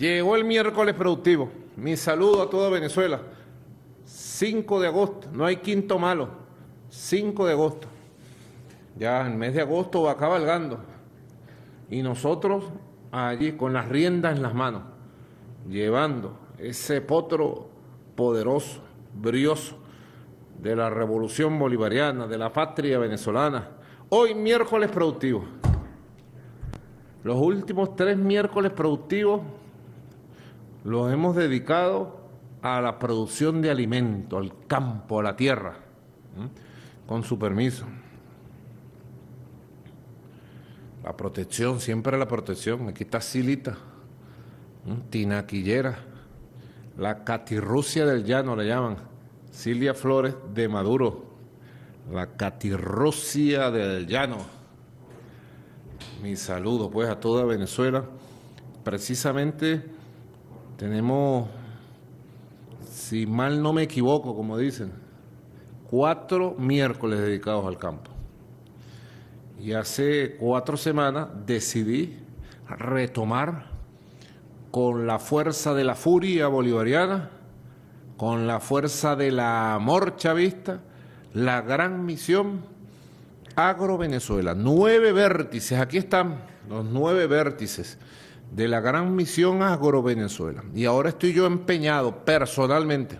Llegó el miércoles productivo. Mi saludo a toda Venezuela. 5 de agosto, no hay quinto malo. 5 de agosto. Ya el mes de agosto va cabalgando. Y nosotros allí con las riendas en las manos, llevando ese potro poderoso, brioso de la revolución bolivariana, de la patria venezolana. Hoy miércoles productivo. Los últimos tres miércoles productivos los hemos dedicado a la producción de alimento, al campo, a la tierra, con su permiso. La protección, siempre la protección. Aquí está Silita, Tinaquillera, la Catirrucia del Llano le llaman, Silvia Flores de Maduro, la Catirrucia del Llano mi saludo pues a toda Venezuela. Precisamente tenemos, si mal no me equivoco, como dicen, cuatro miércoles dedicados al campo. Y hace cuatro semanas decidí retomar con la fuerza de la furia bolivariana, con la fuerza del amor chavista, la gran misión Agro Venezuela. Nueve vértices, aquí están los nueve vértices de la gran misión Agro Venezuela. Y ahora estoy yo empeñado personalmente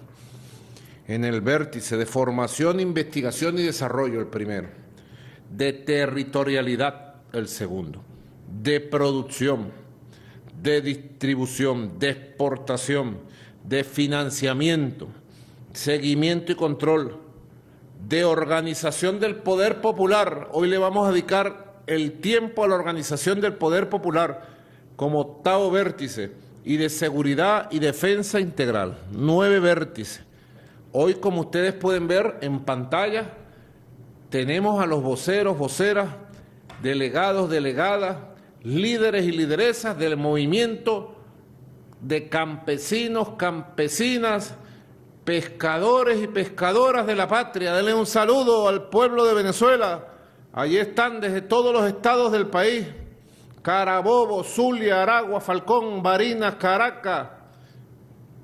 en el vértice de formación, investigación y desarrollo, el primero, de territorialidad, el segundo, de producción, de distribución, de exportación, de financiamiento, seguimiento y control de organización del poder popular. Hoy le vamos a dedicar el tiempo a la organización del poder popular como octavo vértice y de seguridad y defensa integral. Nueve vértices. Hoy, como ustedes pueden ver en pantalla, tenemos a los voceros, voceras, delegados, delegadas, líderes y lideresas del movimiento de campesinos, campesinas, pescadores y pescadoras de la patria. Denle un saludo al pueblo de Venezuela. Allí están desde todos los estados del país. Carabobo, Zulia, Aragua, Falcón, Barinas, Caracas,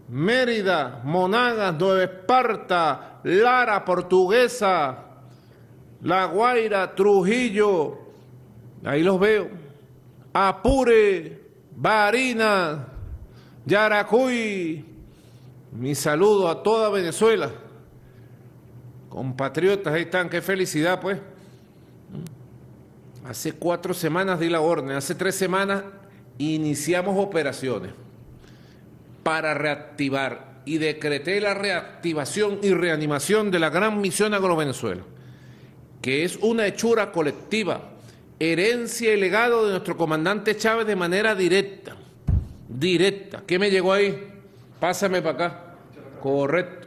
Mérida, Monagas, Nueva Esparta, Lara, Portuguesa, La Guaira, Trujillo, ahí los veo, Apure, Barinas, Yaracuy, mi saludo a toda Venezuela. Compatriotas, ahí están, qué felicidad pues. Hace cuatro semanas di la orden, hace tres semanas iniciamos operaciones para reactivar y decreté la reactivación y reanimación de la gran misión Agro-Venezuela, que es una hechura colectiva, herencia y legado de nuestro comandante Chávez de manera directa, directa. ¿Qué me llegó ahí? Pásame para acá. Correcto.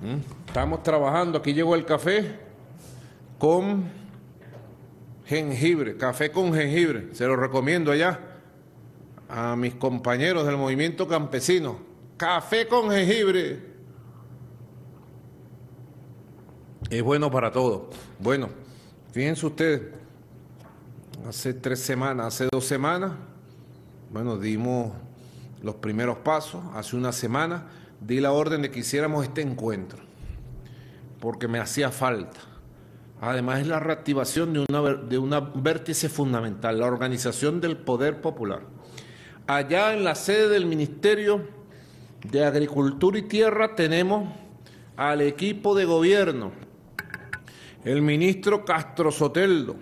¿Mm? Estamos trabajando, aquí llegó el café con jengibre, café con jengibre, se lo recomiendo allá a mis compañeros del movimiento campesino. Café con jengibre. Es bueno para todos. Bueno, fíjense ustedes, hace tres semanas, hace dos semanas, bueno, dimos los primeros pasos. Hace una semana di la orden de que hiciéramos este encuentro, porque me hacía falta. Además es la reactivación de de una vértice fundamental, la organización del poder popular. Allá en la sede del Ministerio de Agricultura y Tierra tenemos al equipo de gobierno, el ministro Castro Soteldo,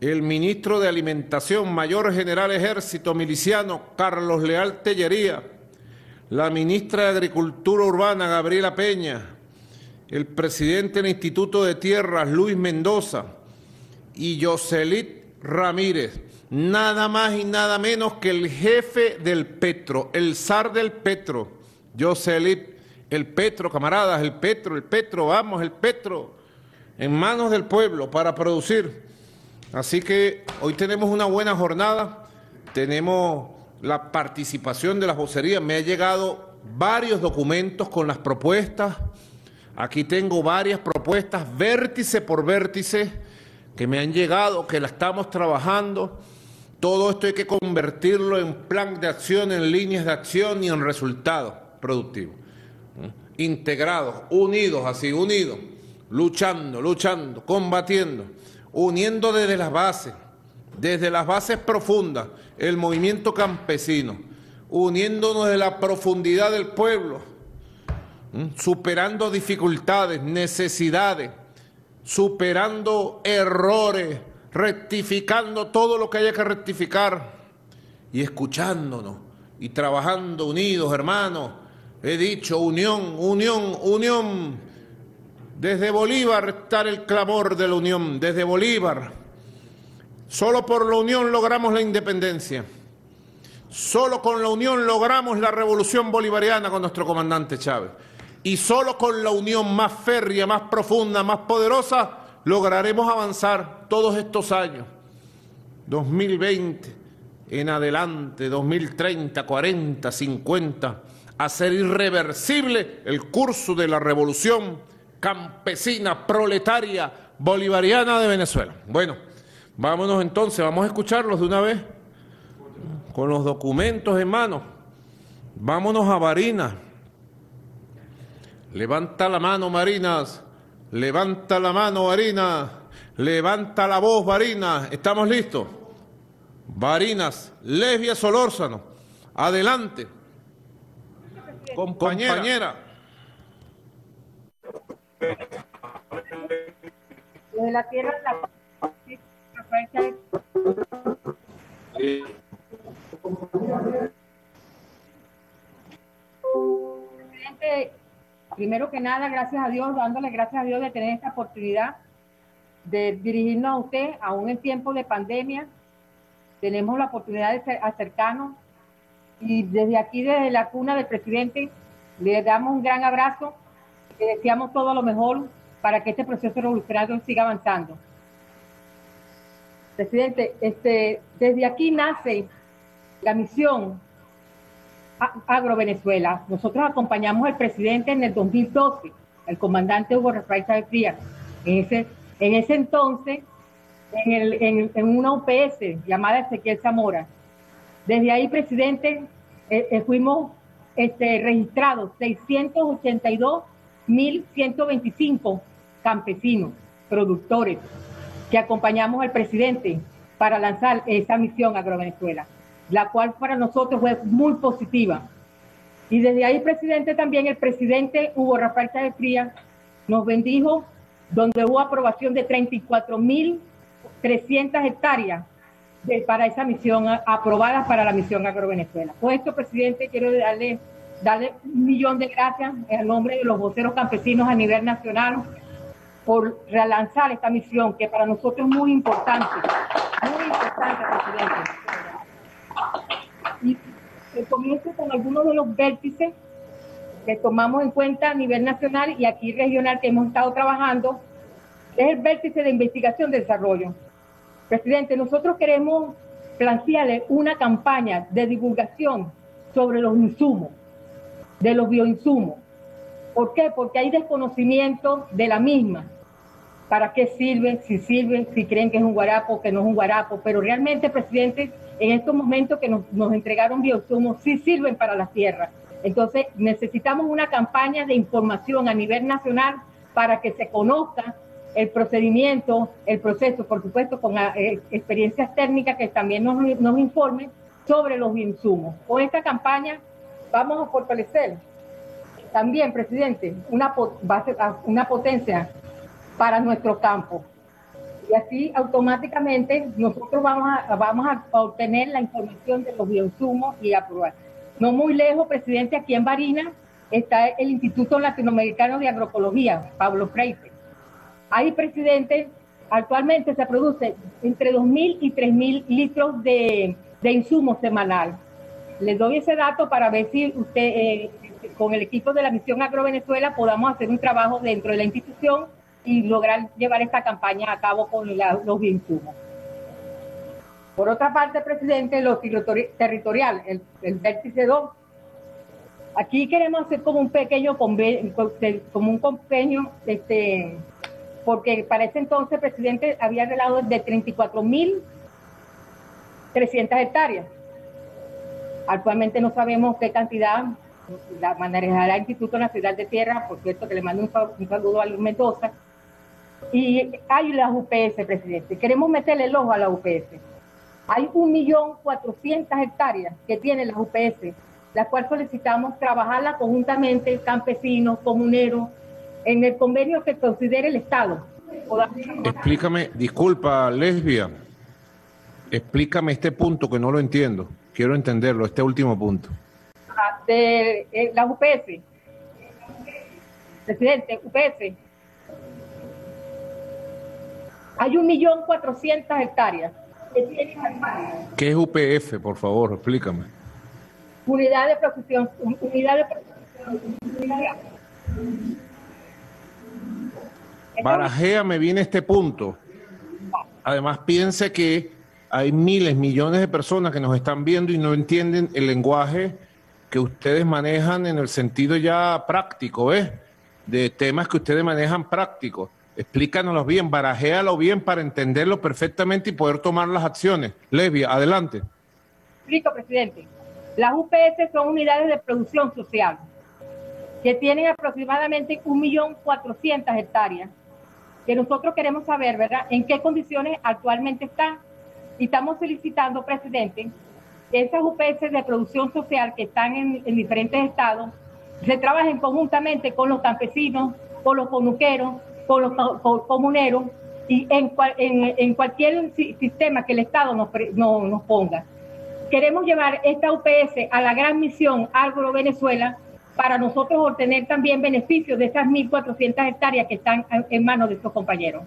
el ministro de Alimentación, Mayor General Ejército Miliciano, Carlos Leal Tellería, la ministra de Agricultura Urbana, Gabriela Peña, el presidente del Instituto de Tierras, Luis Mendoza, y Joselit Ramírez, nada más y nada menos que el jefe del Petro, el zar del Petro, Joselit, el Petro, camaradas, el Petro, el Petro, vamos, el Petro, en manos del pueblo para producir. Así que hoy tenemos una buena jornada, tenemos la participación de las vocerías, me ha llegado varios documentos con las propuestas, aquí tengo varias propuestas, vértice por vértice, que me han llegado, que la estamos trabajando, Todo esto hay que convertirlo en plan de acción, en líneas de acción y en resultados productivos. Integrados, unidos, así, unidos, luchando, luchando, combatiendo, uniendo desde las bases, desde las bases profundas, el movimiento campesino, uniéndonos de la profundidad del pueblo, superando dificultades, necesidades, superando errores, rectificando todo lo que haya que rectificar y escuchándonos y trabajando unidos, hermanos. He dicho unión, unión, unión. Desde Bolívar está el clamor de la unión, desde Bolívar. Solo por la unión logramos la independencia. Solo con la unión logramos la revolución bolivariana con nuestro comandante Chávez. Y solo con la unión más férrea, más profunda, más poderosa, lograremos avanzar todos estos años, 2020 en adelante, 2030, 40, 50, hacer irreversible el curso de la revolución campesina, proletaria, bolivariana de Venezuela. Bueno, vámonos entonces, vamos a escucharlos de una vez, con los documentos en mano. Vámonos a Barinas. Levanta la mano, Marinas. Levanta la mano, Barinas. Levanta la voz, Barinas. ¿Estamos listos? Barinas, Lesbia Solórzano. Adelante. Compañera. Desde la tierra de la Presidente, primero que nada, gracias a Dios, dándole gracias a Dios de tener esta oportunidad de dirigirnos a usted, aún en tiempo de pandemia. Tenemos la oportunidad de acercarnos y desde aquí, desde la cuna del presidente, le damos un gran abrazo le deseamos todo lo mejor para que este proceso revolucionario siga avanzando. Presidente, este, desde aquí nace la misión Agro Venezuela. Nosotros acompañamos al presidente en el 2012, el comandante Hugo Rafael de Frías. En ese, en ese entonces, en, el, en, una UPS llamada Ezequiel Zamora. Desde ahí, presidente, eh, eh, fuimos este, registrados 682.125 campesinos, productores, que acompañamos al presidente para lanzar esa misión Agro Venezuela la cual para nosotros fue muy positiva. Y desde ahí, presidente, también el presidente Hugo Rafael Chávez Frías nos bendijo donde hubo aprobación de 34.300 hectáreas para esa misión, aprobada para la misión Agrovenezuela. Por esto, presidente, quiero darle, darle un millón de gracias en nombre de los voceros campesinos a nivel nacional por relanzar esta misión, que para nosotros es muy importante, muy importante, presidente y comienzo con algunos de los vértices que tomamos en cuenta a nivel nacional y aquí regional que hemos estado trabajando, es el vértice de investigación y desarrollo. Presidente, nosotros queremos plantearle una campaña de divulgación sobre los insumos, de los bioinsumos. ¿Por qué? Porque hay desconocimiento de la misma. ¿Para qué sirven? Si sirven, si creen que es un guarapo, que no es un guarapo. Pero realmente, presidente, en estos momentos que nos, entregaron biosumos sí sirven para la tierra. Entonces necesitamos una campaña de información a nivel nacional para que se conozca el procedimiento, el proceso, por supuesto, con eh, experiencias técnicas que también nos, nos informen sobre los insumos. Con esta campaña vamos a fortalecer también, presidente, una, una potencia para nuestro campo y así automáticamente nosotros vamos a, vamos a obtener la información de los bioinsumos y aprobar. No muy lejos, presidente, aquí en Barinas está el Instituto Latinoamericano de Agroecología, Pablo Freire. Ahí, presidente, actualmente se produce entre 2.000 y 3.000 litros de, de insumos semanal. Les doy ese dato para ver si usted, eh, con el equipo de la Misión Agro Venezuela, podamos hacer un trabajo dentro de la institución y lograr llevar esta campaña a cabo con los insumos. Por otra parte, presidente, lo territorial, el, el vértice 2, aquí queremos hacer como un pequeño convenio, como un convenio, este, porque para ese entonces, presidente, había regalado de 34 mil 300 hectáreas. Actualmente no sabemos qué cantidad la manejará el Instituto Nacional de Tierra, por cierto que le mando un, saludo a Luis Mendoza. Y hay las UPS, presidente. Queremos meterle el ojo a la UPS. Hay 1.400.000 hectáreas que tienen las UPS, la cual solicitamos trabajarla conjuntamente, campesinos, comuneros, en el convenio que considere el Estado. Explícame, disculpa, lesbia, explícame este punto que no lo entiendo. Quiero entenderlo, este último punto. Ah, de eh, las UPS. Presidente, UPS. Hay un millón cuatrocientas hectáreas. ¿Qué es UPF, por favor? Explícame. Unidad de producción. Unidad de producción. Barajéame bien este punto. Además, piense que hay miles, millones de personas que nos están viendo y no entienden el lenguaje que ustedes manejan en el sentido ya práctico, ¿ves? De temas que ustedes manejan prácticos. Explícanoslo bien, barajéalo bien para entenderlo perfectamente y poder tomar las acciones. Levia, adelante. Explico, presidente. Las UPS son unidades de producción social que tienen aproximadamente 1.400.000 hectáreas que nosotros queremos saber, ¿verdad?, en qué condiciones actualmente están. Y estamos solicitando, presidente, que esas UPS de producción social que están en, diferentes estados se trabajen conjuntamente con los campesinos, con los conuqueros, con los comuneros y en, en, cualquier sistema que el Estado nos, nos ponga. Queremos llevar esta UPS a la gran misión Agro Venezuela para nosotros obtener también beneficios de esas 1.400 hectáreas que están en manos de estos compañeros.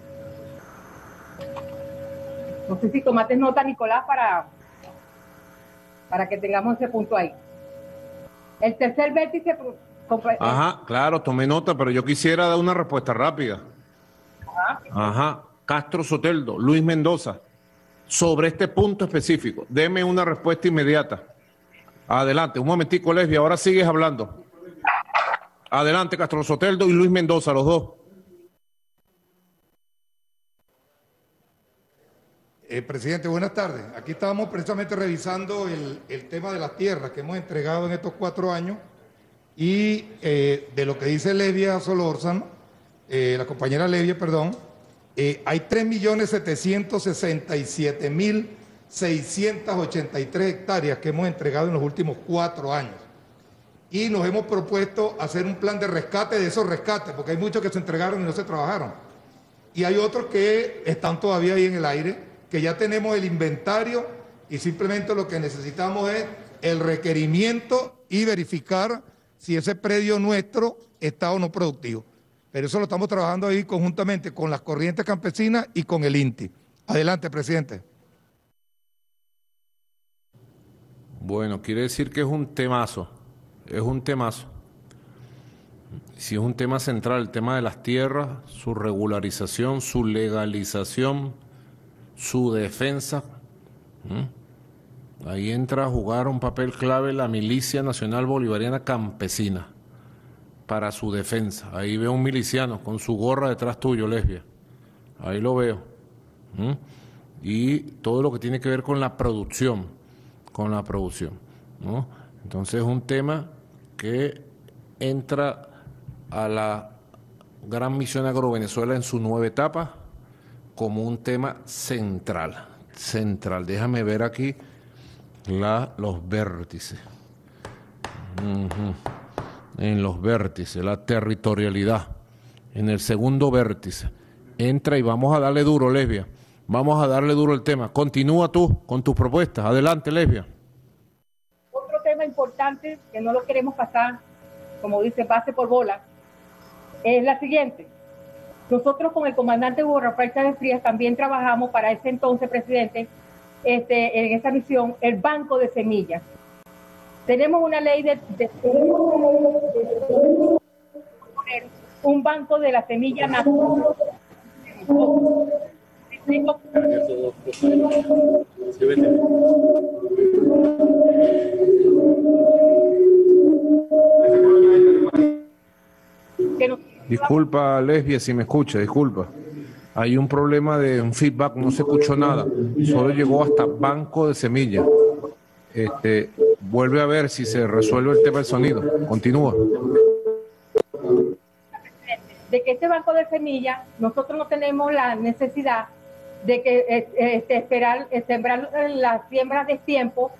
No sé si tomaste nota, Nicolás, para, para que tengamos ese punto ahí. El tercer vértice... Ajá, claro, tomé nota, pero yo quisiera dar una respuesta rápida. Ajá. Ajá. Castro Soteldo, Luis Mendoza, sobre este punto específico. Deme una respuesta inmediata. Adelante, un momentico, Lesbia, ahora sigues hablando. Adelante, Castro Soteldo y Luis Mendoza, los dos. Eh, presidente, buenas tardes. Aquí estábamos precisamente revisando el, tema de las tierras que hemos entregado en estos cuatro años y eh, de lo que dice Levia Solórzano, eh, la compañera Levia, perdón, hay 3.767.683 hectáreas que hemos entregado en los últimos cuatro años y nos hemos propuesto hacer un plan de rescate de esos rescates, porque hay muchos que se entregaron y no se trabajaron. Y hay otros que están todavía ahí en el aire, que ya tenemos el inventario y simplemente lo que necesitamos es el requerimiento y verificar si ese predio nuestro está o no productivo. Pero eso lo estamos trabajando ahí conjuntamente con las corrientes campesinas y con el INTI. Adelante, presidente. Bueno, quiere decir que es un temazo es un temazo. Si es un tema central, el tema de las tierras, su regularización, su legalización, su defensa. Ahí entra a jugar un papel clave la Milicia Nacional Bolivariana Campesina para su defensa. Ahí veo un miliciano con su gorra detrás tuyo, lesbia. Ahí lo veo. Y todo lo que tiene que ver con la producción, con la producción. Entonces es un tema que entra a la Gran Misión Agro Venezuela en su nueva etapa como un tema central. Central. Déjame ver aquí la, los vértices. En los vértices, la territorialidad. En el segundo vértice. Entra y vamos a darle duro, lesbia. Vamos a darle duro el tema. Continúa tú con tus propuestas. Adelante, lesbia importante que no lo queremos pasar, como dice, pase por bola, es la siguiente. Nosotros con el comandante Hugo Rafael Chávez Frías también trabajamos para ese entonces presidente este, en esa misión el banco de semillas. Tenemos una ley de, un banco de la semilla natural. Disculpa, lesbia, si me escucha, disculpa. Hay un problema de un feedback, no se escuchó nada, solo llegó hasta banco de semillas. Este, vuelve a ver si se resuelve el tema del sonido. Continúa. De que este banco de semillas, nosotros no tenemos la necesidad de que eh, este, esperar, eh, sembrar las siembras de tiempo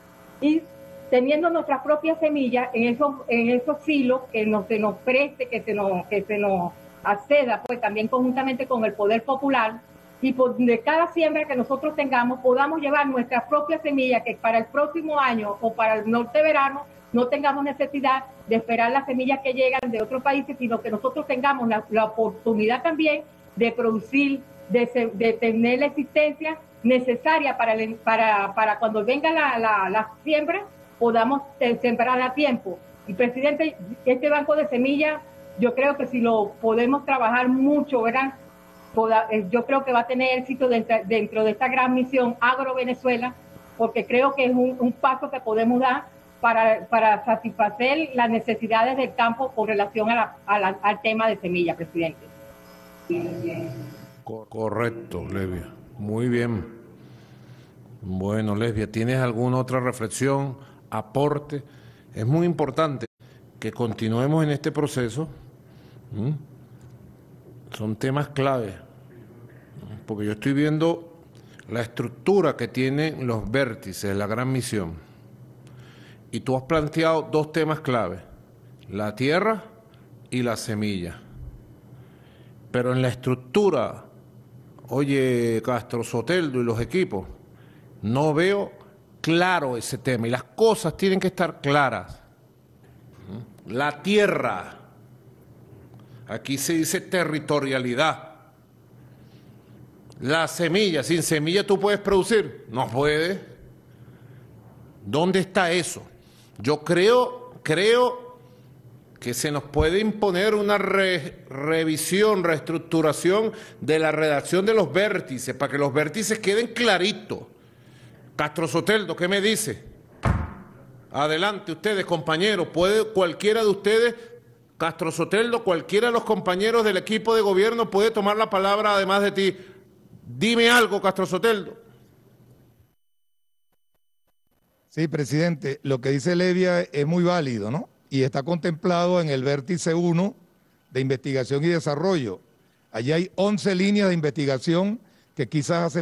y teniendo nuestras propias semillas en esos, en esos silos que nos, se nos preste, que se nos, que se nos acceda, pues también conjuntamente con el poder popular, y por de cada siembra que nosotros tengamos podamos llevar nuestras propias semillas que para el próximo año o para el norte verano no tengamos necesidad de esperar las semillas que llegan de otros países, sino que nosotros tengamos la, oportunidad también de producir, de, tener la existencia necesaria para, para, para cuando venga la, la siembra, podamos sembrar a tiempo. Y presidente, este banco de semillas, yo creo que si lo podemos trabajar mucho, ¿verdad? Eh, yo creo que va a tener éxito dentro, de esta gran misión Agro Venezuela, porque creo que es un, paso que podemos dar para, satisfacer las necesidades del campo con relación al tema de semillas, presidente. Correcto, Levia. Muy bien. Bueno, Lesbia, ¿tienes alguna otra reflexión, aporte? Es muy importante que continuemos en este proceso. Son temas claves porque yo estoy viendo la estructura que tienen los vértices, la gran misión. Y tú has planteado dos temas claves, la tierra y la semilla. Pero en la estructura, oye, Castro Soteldo y los equipos, no veo claro ese tema y las cosas tienen que estar claras. La tierra, aquí se dice territorialidad. La semilla, sin semilla tú puedes producir. No puedes. ¿Dónde está eso? Yo creo, creo que se nos puede imponer una revisión, reestructuración de la redacción de los vértices, para que los vértices queden claritos. Castro Soteldo, ¿qué me dice? Adelante ustedes, compañeros. ¿Puede cualquiera de ustedes, Castro Soteldo, cualquiera de los compañeros del equipo de gobierno puede tomar la palabra además de ti? Dime algo, Castro Soteldo. Sí, presidente, lo que dice Levia es muy válido, ¿no? Y está contemplado en el vértice 1 de investigación y desarrollo. Allí hay 11 líneas de investigación que quizás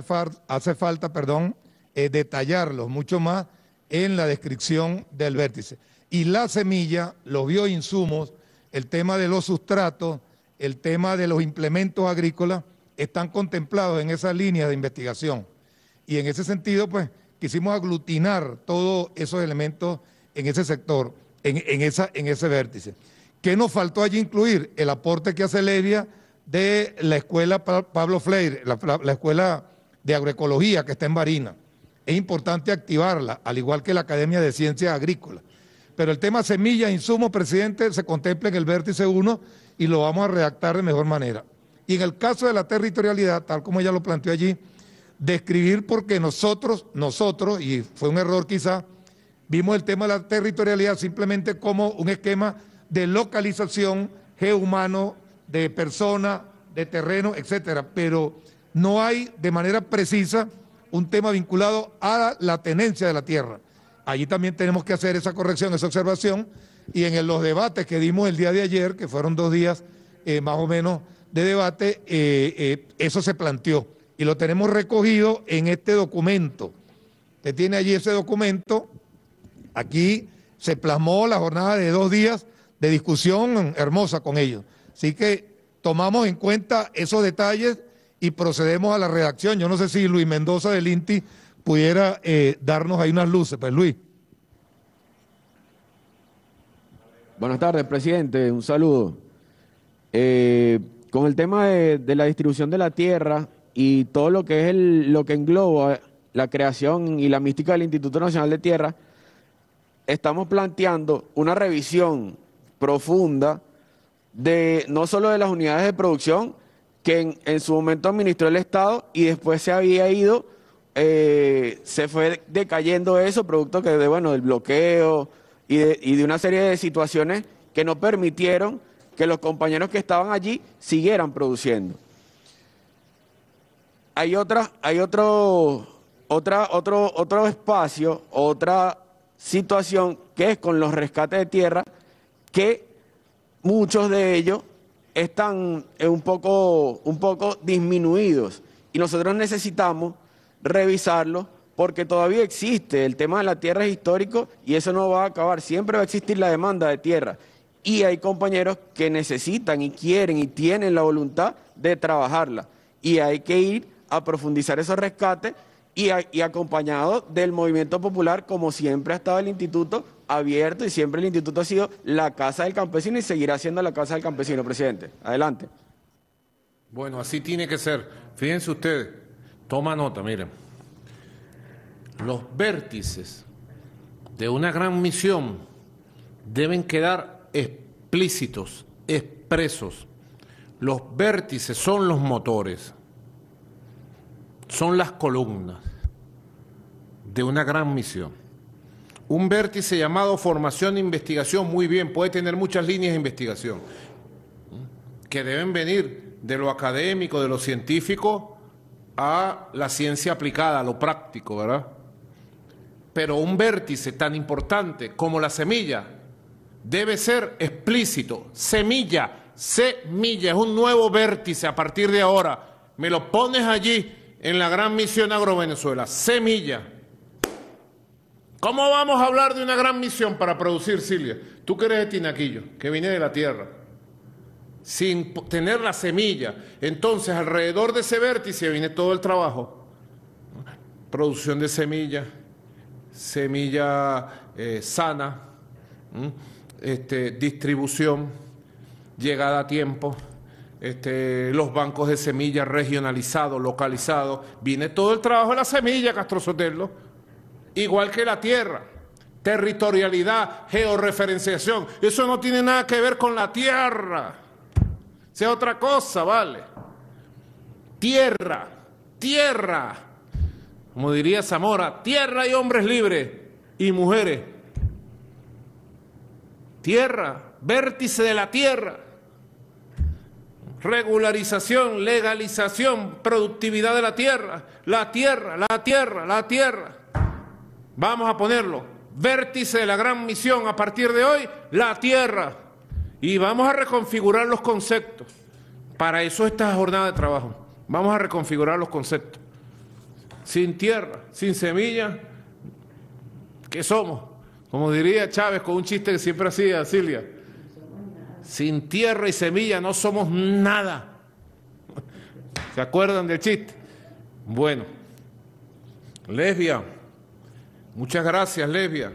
hace, falta, perdón, eh, detallarlos mucho más en la descripción del vértice. Y la semilla, los bioinsumos, el tema de los sustratos, el tema de los implementos agrícolas, están contemplados en esa línea de investigación. Y en ese sentido, pues, quisimos aglutinar todos esos elementos en ese sector, en, esa, en ese vértice. ¿Qué nos faltó allí incluir? El aporte que hace Levia de la escuela Pablo Freire, la, escuela de agroecología que está en Barina. Es importante activarla, al igual que la Academia de Ciencias Agrícolas. Pero el tema semilla, insumos, presidente, se contempla en el vértice 1 y lo vamos a redactar de mejor manera. Y en el caso de la territorialidad, tal como ella lo planteó allí, describir porque nosotros, nosotros, y fue un error quizá, vimos el tema de la territorialidad simplemente como un esquema de localización geohumano, de persona, de terreno, etcétera, pero no hay de manera precisa un tema vinculado a la tenencia de la tierra. Allí también tenemos que hacer esa corrección, esa observación, y en los debates que dimos el día de ayer, que fueron dos días eh, más o menos de debate, eh, eh, eso se planteó y lo tenemos recogido en este documento. Usted tiene allí ese documento. Aquí se plasmó la jornada de dos días de discusión hermosa con ellos. Así que tomamos en cuenta esos detalles y procedemos a la redacción. Yo no sé si Luis Mendoza del INTI pudiera eh, darnos ahí unas luces. Pues Luis. Buenas tardes, presidente. Un saludo. Eh, con el tema de, la distribución de la tierra y todo lo que es lo que engloba la creación y la mística del Instituto Nacional de Tierra, estamos planteando una revisión profunda de no solo de las unidades de producción que en, su momento administró el Estado y después se había ido, eh, se fue decayendo eso, producto que de bueno del bloqueo y y de una serie de situaciones que no permitieron que los compañeros que estaban allí siguieran produciendo. hay otra, hay otro, otra, otro, otro espacio, otra situación que es con los rescates de tierra, que muchos de ellos están un poco, un poco disminuidos y nosotros necesitamos revisarlo porque todavía existe el tema de la tierra es histórico y eso no va a acabar, siempre va a existir la demanda de tierra y hay compañeros que necesitan y quieren y tienen la voluntad de trabajarla y hay que ir a profundizar esos rescates y, y acompañado del movimiento popular como siempre ha estado el instituto abierto y siempre el instituto ha sido la casa del campesino y seguirá siendo la casa del campesino, presidente. Adelante. Bueno, así tiene que ser. Fíjense ustedes, toma nota, miren. Los vértices de una gran misión deben quedar explícitos, expresos. Los vértices son los motores, son las columnas de una gran misión. Un vértice llamado formación e investigación, muy bien, puede tener muchas líneas de investigación que deben venir de lo académico, de lo científico, a la ciencia aplicada, a lo práctico, ¿verdad? Pero un vértice tan importante como la semilla debe ser explícito. Semilla, semilla, es un nuevo vértice a partir de ahora. Me lo pones allí en la gran misión Agrovenezuela. Semilla. ¿Cómo vamos a hablar de una gran misión para producir, Silvia? Tú que eres de Tinaquillo, que viene de la tierra, sin tener la semilla. Entonces, alrededor de ese vértice viene todo el trabajo. Producción de semilla, semilla eh, sana, este, distribución, llegada a tiempo, este, los bancos de semilla regionalizados, localizados. Viene todo el trabajo de la semilla, Castro Sotelo igual que la tierra. Territorialidad, georreferenciación. Eso no tiene nada que ver con la tierra. Sea otra cosa, ¿vale? Tierra, tierra. Como diría Zamora, tierra y hombres libres y mujeres. Tierra, vértice de la tierra. Regularización, legalización, productividad de la tierra. La tierra, la tierra, la tierra. Vamos a ponerlo. Vértice de la gran misión a partir de hoy, la tierra. Y vamos a reconfigurar los conceptos. Para eso esta jornada de trabajo. Vamos a reconfigurar los conceptos. Sin tierra, sin semilla, ¿qué somos? Como diría Chávez con un chiste que siempre hacía Silvia. Sin tierra y semilla no somos nada. ¿Se acuerdan del chiste? Bueno, lesbia. Muchas gracias, Lesbia.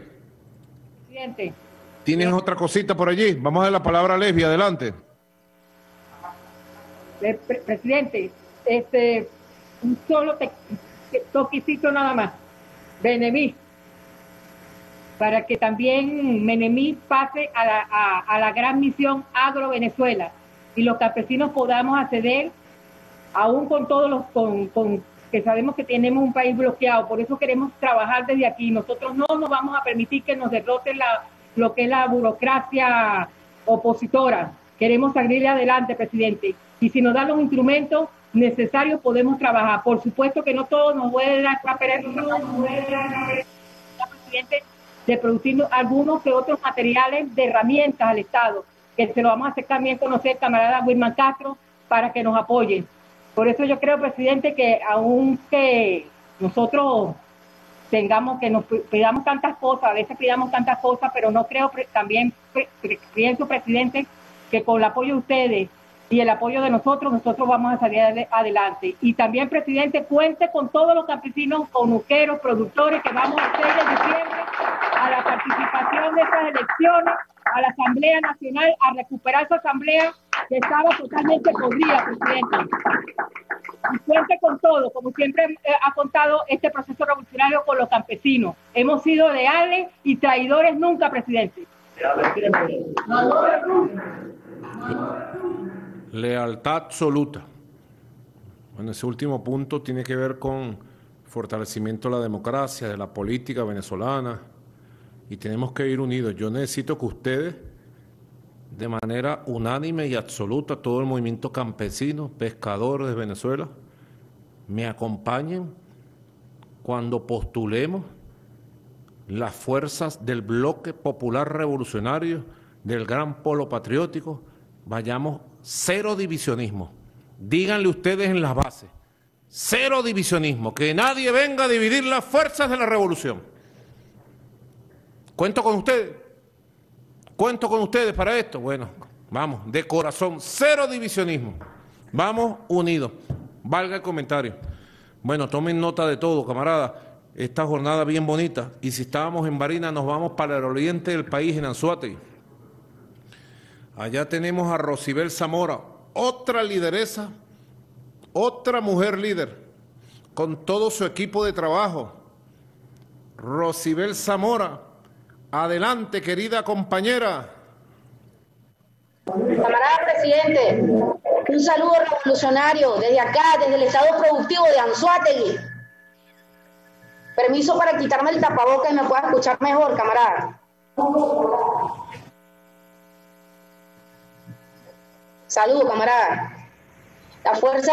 Presidente. ¿Tienes otra cosita por allí? Vamos a la palabra a Lesbia, adelante. Eh, presidente, este, un solo toquecito nada más. Benemí, para que también Menemí pase a la, a, la gran misión Agro Venezuela y los campesinos podamos acceder, aún con todos los, con, con que sabemos que tenemos un país bloqueado, por eso queremos trabajar desde aquí. Nosotros no nos vamos a permitir que nos derrote la, lo que es la burocracia opositora. Queremos salir adelante, presidente. Y si nos dan los instrumentos necesarios, podemos trabajar. Por supuesto que no todo nos puede dar papel, presidente, de producir algunos que otros materiales de herramientas al Estado, que se lo vamos a hacer también conocer, camarada Wilman Castro, para que nos apoyen. Por eso yo creo, presidente, que aunque nosotros tengamos que nos pidamos tantas cosas, a veces pidamos tantas cosas, pero no creo también, pienso, presidente, que con el apoyo de ustedes y el apoyo de nosotros, nosotros vamos a salir adelante. Y también, presidente, cuente con todos los campesinos, conuqueros, productores que vamos a hacer en diciembre a la participación de estas elecciones, a la Asamblea Nacional, a recuperar esa asamblea que estaba totalmente podrida, presidente. Y cuente con todo, como siempre eh, ha contado este proceso revolucionario con los campesinos. Hemos sido leales y traidores nunca, presidente. Lealtad absoluta. Bueno, ese último punto tiene que ver con fortalecimiento de la democracia, de la política venezolana, y tenemos que ir unidos. Yo necesito que ustedes de manera unánime y absoluta todo el movimiento campesino, pescadores de Venezuela, me acompañen cuando postulemos las fuerzas del bloque popular revolucionario, del gran polo patriótico, vayamos cero divisionismo. Díganle ustedes en las bases, cero divisionismo, que nadie venga a dividir las fuerzas de la revolución. Cuento con ustedes, cuento con ustedes para esto. Bueno, vamos, de corazón, cero divisionismo. Vamos unidos. Valga el comentario. Bueno, tomen nota de todo, camarada. Esta jornada bien bonita. Y si estábamos en Barina, nos vamos para el oriente del país, en Anzuate. Allá tenemos a Rosibel Zamora, otra lideresa, otra mujer líder, con todo su equipo de trabajo. Rosibel Zamora, adelante, querida compañera. Camarada presidente, un saludo revolucionario desde acá, desde el Estado Productivo de Anzuategui. Permiso para quitarme el tapaboca y me pueda escuchar mejor, camarada. Saludo, camarada. La fuerza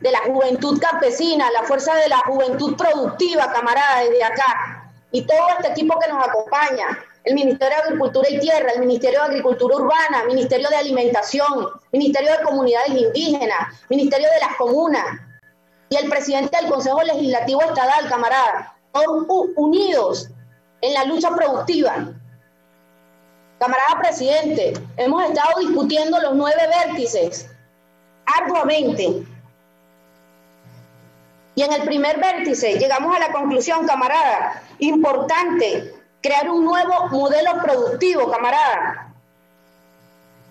de la juventud campesina, la fuerza de la juventud productiva, camarada, desde acá. Y todo este equipo que nos acompaña, el Ministerio de Agricultura y Tierra, el Ministerio de Agricultura Urbana, Ministerio de Alimentación, Ministerio de Comunidades Indígenas, Ministerio de las Comunas y el presidente del Consejo Legislativo Estadal, camarada, todos unidos en la lucha productiva. Camarada presidente, hemos estado discutiendo los nueve vértices arduamente. Y en el primer vértice llegamos a la conclusión, camarada, importante crear un nuevo modelo productivo, camarada,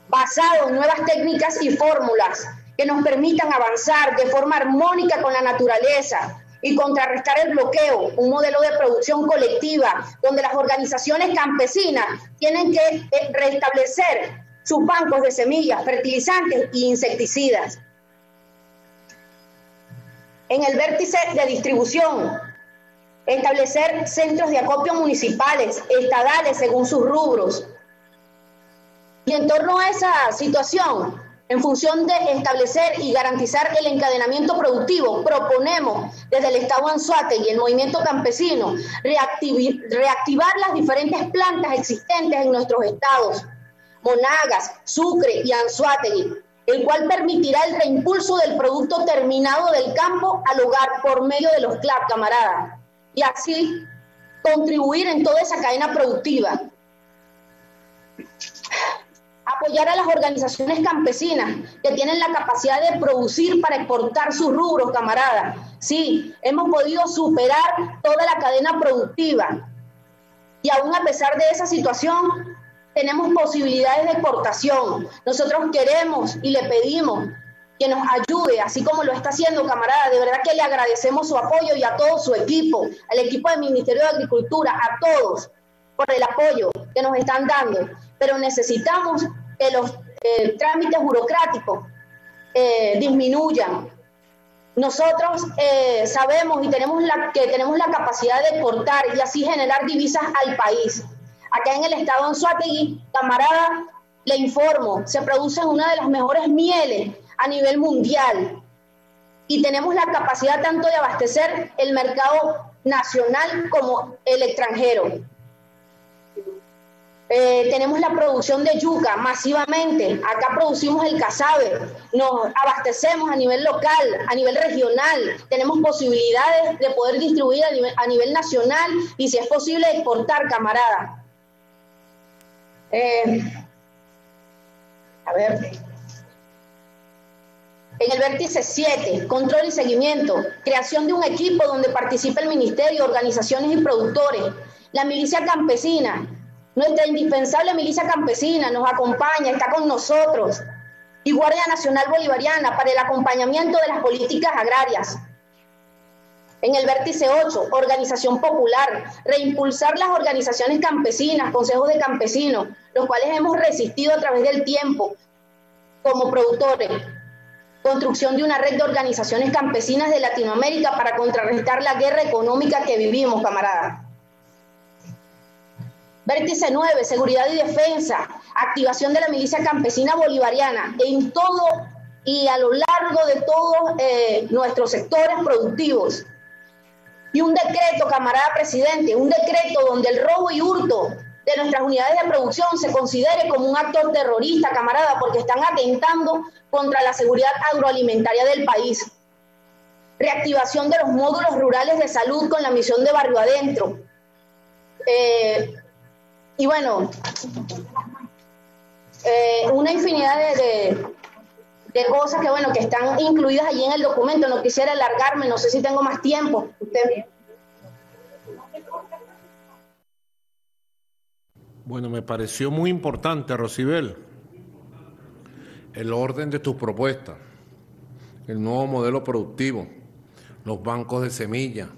basado en nuevas técnicas y fórmulas que nos permitan avanzar de forma armónica con la naturaleza y contrarrestar el bloqueo, un modelo de producción colectiva donde las organizaciones campesinas tienen que eh, restablecer sus bancos de semillas, fertilizantes e insecticidas. En el vértice de distribución, establecer centros de acopio municipales, estadales, según sus rubros. Y en torno a esa situación, en función de establecer y garantizar el encadenamiento productivo, proponemos desde el Estado Anzuategui y el movimiento campesino reactivar las diferentes plantas existentes en nuestros estados, Monagas, Sucre y Anzuategui, el cual permitirá el reimpulso del producto terminado del campo al hogar por medio de los CLAP, camaradas y así contribuir en toda esa cadena productiva. Apoyar a las organizaciones campesinas que tienen la capacidad de producir para exportar sus rubros, camaradas. Sí, hemos podido superar toda la cadena productiva. Y aún a pesar de esa situación, tenemos posibilidades de exportación. Nosotros queremos y le pedimos que nos ayude, así como lo está haciendo, camarada. De verdad que le agradecemos su apoyo y a todo su equipo, al equipo del Ministerio de Agricultura, a todos, por el apoyo que nos están dando. Pero necesitamos que los eh, trámites burocráticos eh, disminuyan. Nosotros eh, sabemos y tenemos la, que tenemos la capacidad de exportar y así generar divisas al país. Acá en el estado de Anzuategui, camarada, le informo, se produce una de las mejores mieles a nivel mundial y tenemos la capacidad tanto de abastecer el mercado nacional como el extranjero. Eh, tenemos la producción de yuca masivamente. Acá producimos el casabe, nos abastecemos a nivel local, a nivel regional. Tenemos posibilidades de poder distribuir a nivel nacional y, si es posible, exportar, camarada. Eh, a ver. En el vértice 7, control y seguimiento, creación de un equipo donde participe el ministerio, organizaciones y productores, la milicia campesina, nuestra indispensable milicia campesina nos acompaña, está con nosotros, y Guardia Nacional Bolivariana para el acompañamiento de las políticas agrarias. En el vértice 8, organización popular, reimpulsar las organizaciones campesinas, consejos de campesinos, los cuales hemos resistido a través del tiempo como productores, construcción de una red de organizaciones campesinas de Latinoamérica para contrarrestar la guerra económica que vivimos, camarada. Vértice 9, seguridad y defensa, activación de la milicia campesina bolivariana en todo y a lo largo de todos eh, nuestros sectores productivos. Y un decreto, camarada presidente, un decreto donde el robo y hurto de nuestras unidades de producción se considere como un acto terrorista, camarada, porque están atentando contra la seguridad agroalimentaria del país. Reactivación de los módulos rurales de salud con la misión de barrio adentro. Eh, y bueno, eh, una infinidad de, de, cosas que bueno que están incluidas allí en el documento. No quisiera alargarme, no sé si tengo más tiempo. Usted. Bueno, me pareció muy importante, Rosibel, el orden de tus propuestas, el nuevo modelo productivo, los bancos de semilla,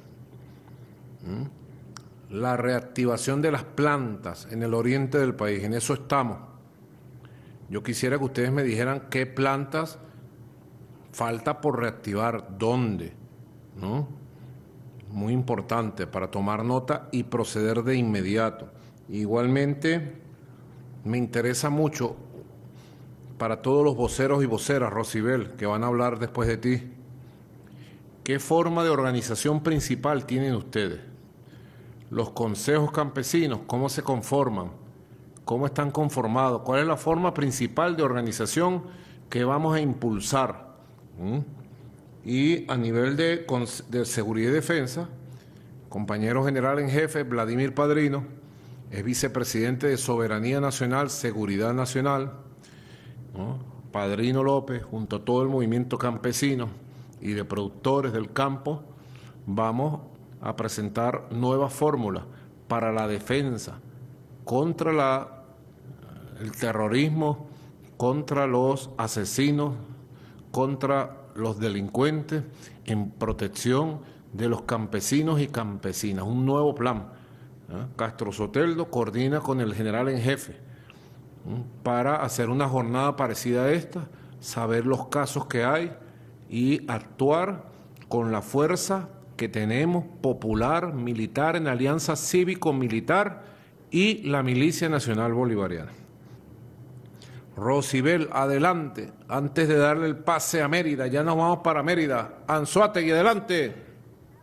la reactivación de las plantas en el oriente del país, en eso estamos. Yo quisiera que ustedes me dijeran qué plantas falta por reactivar, dónde, ¿no? Muy importante para tomar nota y proceder de inmediato. Igualmente, me interesa mucho para todos los voceros y voceras, Rosibel, que van a hablar después de ti, ¿qué forma de organización principal tienen ustedes? Los consejos campesinos, ¿cómo se conforman? ¿Cómo están conformados? ¿Cuál es la forma principal de organización que vamos a impulsar? Y a nivel de, de seguridad y defensa, compañero general en jefe, Vladimir Padrino, es vicepresidente de Soberanía Nacional, Seguridad Nacional, Padrino López, junto a todo el movimiento campesino y de productores del campo, vamos a presentar nuevas fórmulas para la defensa contra el terrorismo, contra los asesinos, contra los delincuentes, en protección de los campesinos y campesinas. Un nuevo plan ¿ah? Castro Soteldo coordina con el general en jefe para hacer una jornada parecida a esta, saber los casos que hay y actuar con la fuerza que tenemos popular, militar, en alianza cívico-militar y la Milicia Nacional Bolivariana. Rosibel, adelante, antes de darle el pase a Mérida, ya nos vamos para Mérida. Anzuategui, adelante.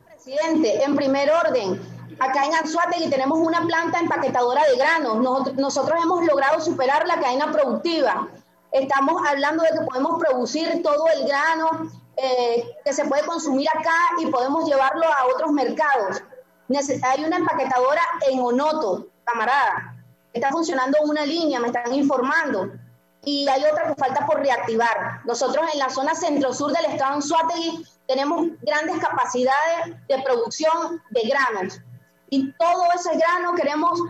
Presidente, en primer orden, Acá en Anzuategui tenemos una planta empaquetadora de granos. Nosotros, hemos logrado superar la cadena productiva. Estamos hablando de que podemos producir todo el grano eh, que se puede consumir acá y podemos llevarlo a otros mercados. hay una empaquetadora en Onoto, camarada. Está funcionando una línea, me están informando. Y hay otra que falta por reactivar. Nosotros en la zona centro-sur del estado Anzuategui tenemos grandes capacidades de producción de granos y todo ese grano queremos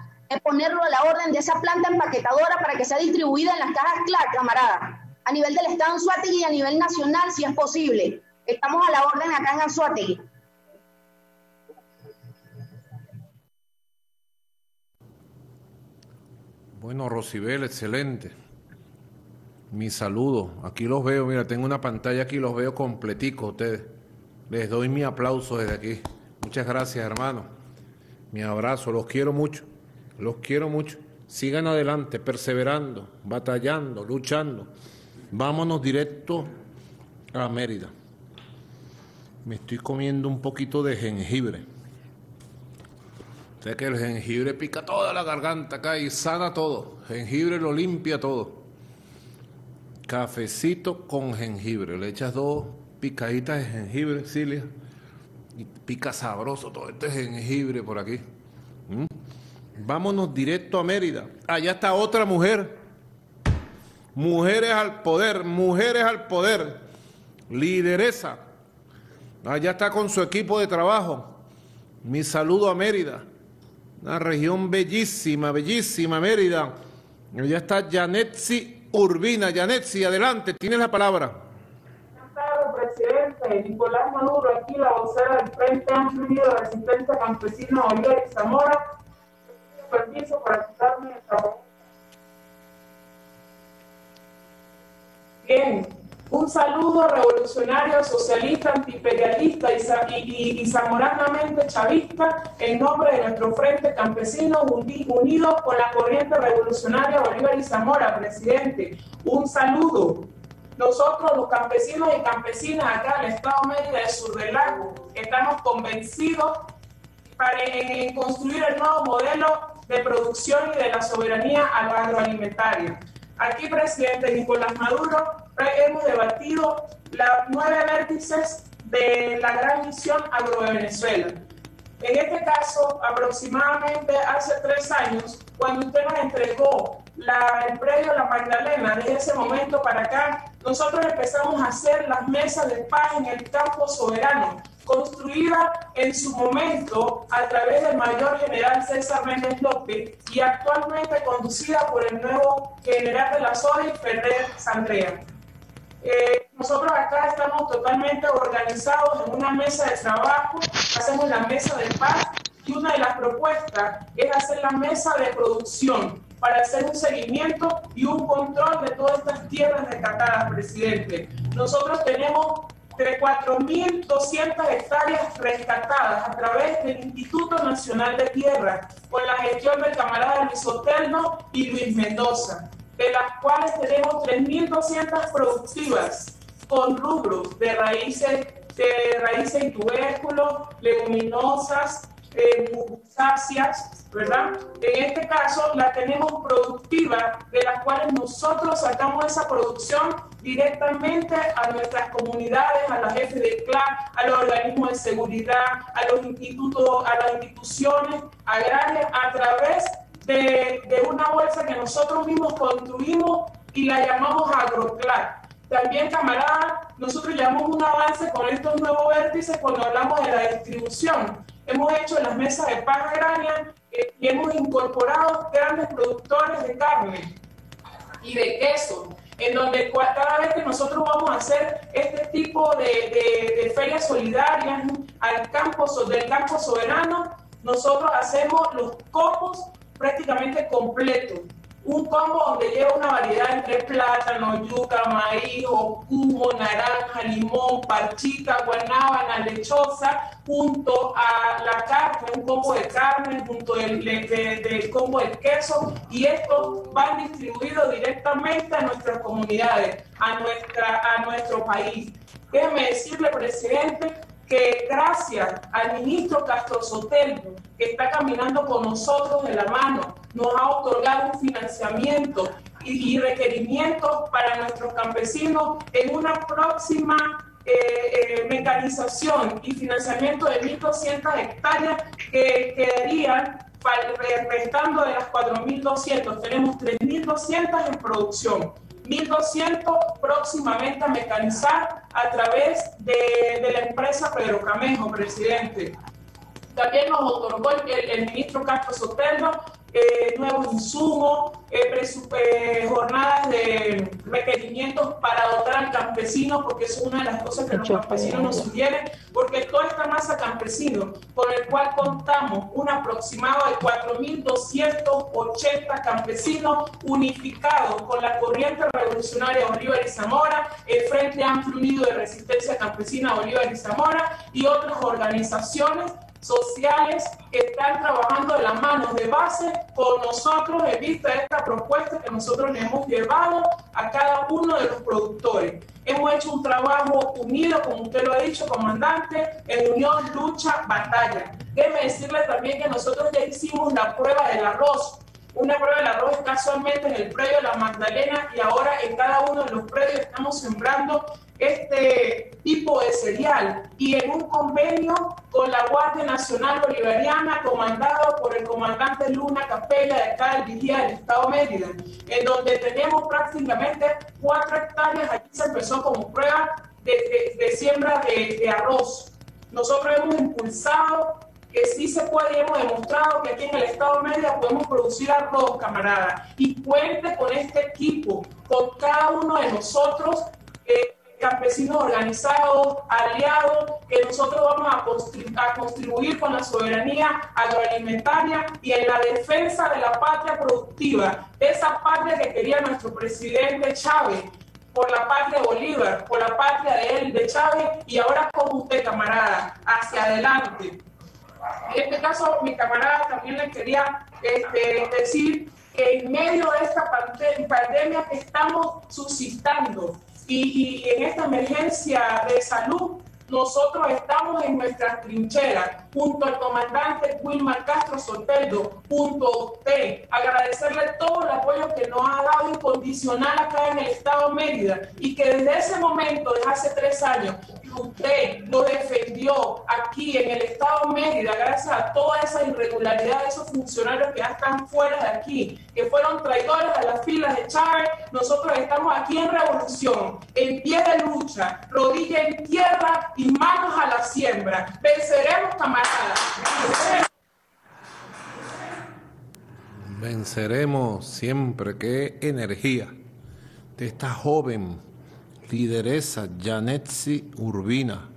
ponerlo a la orden de esa planta empaquetadora para que sea distribuida en las cajas CLAC, camarada, a nivel del Estado en y a nivel nacional, si es posible. Estamos a la orden acá en Anzuategui. Bueno, Rosibel, excelente. Mi saludo. Aquí los veo, mira, tengo una pantalla aquí, los veo completicos ustedes. Les doy mi aplauso desde aquí. Muchas gracias, hermano mi abrazo, los quiero mucho, los quiero mucho. Sigan adelante, perseverando, batallando, luchando. Vámonos directo a Mérida. Me estoy comiendo un poquito de jengibre. Sé que el jengibre pica toda la garganta acá y sana todo. Jengibre lo limpia todo. Cafecito con jengibre. Le echas dos picaditas de jengibre, Cilia y pica sabroso todo este jengibre por aquí. ¿Mm? Vámonos directo a Mérida. Allá está otra mujer. Mujeres al poder, mujeres al poder. Lideresa. Allá está con su equipo de trabajo. Mi saludo a Mérida. Una región bellísima, bellísima Mérida. Allá está Janetsi Urbina. Janetsi, adelante, tienes la palabra Nicolás Maduro, aquí la vocera del Frente Amplio de Resistencia Campesina Oliver Zamora. Permiso para quitarme el trabajo. Bien, un saludo revolucionario, socialista, antiimperialista y, y, zamoranamente chavista en nombre de nuestro Frente Campesino unido con la corriente revolucionaria Bolívar y Zamora, presidente. Un saludo Nosotros, los campesinos y campesinas acá del Estado Mérida del Sur del Lago, estamos convencidos para construir el nuevo modelo de producción y de la soberanía agroalimentaria. Aquí, presidente Nicolás Maduro, hemos debatido las nueve vértices de la gran misión agro Venezuela. En este caso, aproximadamente hace tres años, cuando usted nos entregó la, el predio La Magdalena, desde ese momento para acá, nosotros empezamos a hacer las mesas de paz en el campo soberano, construida en su momento a través del mayor general César Méndez López y actualmente conducida por el nuevo general de la zona, Ferrer Sandrea. Eh, nosotros acá estamos totalmente organizados en una mesa de trabajo, hacemos la mesa de paz y una de las propuestas es hacer la mesa de producción para hacer un seguimiento y un control de todas estas tierras rescatadas, presidente. Nosotros tenemos de 4.200 hectáreas rescatadas a través del Instituto Nacional de Tierra, con la gestión del camarada Luis Otelno y Luis Mendoza de las cuales tenemos 3.200 productivas con rubros de raíces, de raíces y tubérculos, leguminosas, eh, ¿verdad? En este caso la tenemos productiva, de las cuales nosotros sacamos esa producción directamente a nuestras comunidades, a la jefe de clan, a los organismos de seguridad, a los institutos, a las instituciones agrarias, a través de, una bolsa que nosotros mismos construimos y la llamamos AgroClar. También, camarada, nosotros llevamos un avance con estos nuevos vértices cuando hablamos de la distribución. Hemos hecho las mesas de paz agraria eh, y hemos incorporado grandes productores de carne y de queso, en donde cada vez que nosotros vamos a hacer este tipo de, de, de ferias solidarias al campo, del campo soberano, nosotros hacemos los copos prácticamente completo. Un combo donde lleva una variedad entre plátano, yuca, maíz, cubo, naranja, limón, parchita, guanábana, lechosa, junto a la carne, un combo de carne, junto del, del combo de queso, y estos van distribuidos directamente a nuestras comunidades, a, nuestra, a nuestro país. Déjeme decirle, presidente, que gracias al ministro Castro Soteldo, que está caminando con nosotros de la mano, nos ha otorgado un financiamiento y, requerimientos para nuestros campesinos en una próxima eh, eh, mecanización y financiamiento de 1.200 hectáreas que quedarían restando de las 4.200. Tenemos 3.200 en producción. 1.200 próximamente a mecanizar a través de, la empresa Pedro Camejo, presidente. También nos otorgó el, el ministro Castro Soteldo eh, nuevos insumos, eh, eh, jornadas de requerimientos para dotar al campesino, porque es una de las cosas que los campesinos nos sugieren, porque toda esta masa campesino, con el cual contamos un aproximado de 4.280 campesinos unificados con la corriente revolucionaria Bolívar y Zamora, el Frente Amplio Unido de Resistencia Campesina Bolívar y Zamora y otras organizaciones sociales que están trabajando de la mano de base con nosotros en vista de esta propuesta que nosotros le hemos llevado a cada uno de los productores. Hemos hecho un trabajo unido, como usted lo ha dicho, comandante, en unión, lucha, batalla. Déjeme decirle también que nosotros ya hicimos la prueba del arroz. Una prueba del arroz casualmente en el predio de la Magdalena y ahora en cada uno de los predios estamos sembrando este tipo de cereal y en un convenio con la Guardia Nacional Bolivariana comandado por el comandante Luna Capella de acá del Vigía del Estado Mérida, en donde tenemos prácticamente cuatro hectáreas, aquí se empezó como prueba de, siembra de, de arroz. Nosotros hemos impulsado que sí se puede hemos demostrado que aquí en el Estado Mérida podemos producir arroz, camarada, y cuente con este equipo, con cada uno de nosotros. Eh, campesinos organizados, aliados, que nosotros vamos a, a, contribuir con la soberanía agroalimentaria y en la defensa de la patria productiva, esa patria que quería nuestro presidente Chávez, por la patria de Bolívar, por la patria de él, de Chávez, y ahora como usted, camarada, hacia adelante. En este caso, mi camarada también le quería este, decir que en medio de esta pandemia que estamos suscitando, y, y en esta emergencia de salud nosotros estamos en nuestras trincheras, junto al comandante Wilmar Castro Soteldo, junto a usted, agradecerle todo el apoyo que nos ha dado incondicional acá en el Estado de Mérida y que desde ese momento, desde hace tres años, usted lo defendió aquí en el Estado de Mérida, gracias a toda esa irregularidad de esos funcionarios que ya están fuera de aquí, que fueron traidores a las filas de Chávez, nosotros estamos aquí en revolución, en pie de lucha, rodilla en tierra y manos a la siembra. Venceremos, camaradas. Venceremos siempre. Qué energía de esta joven lideresa Janetsi Urbina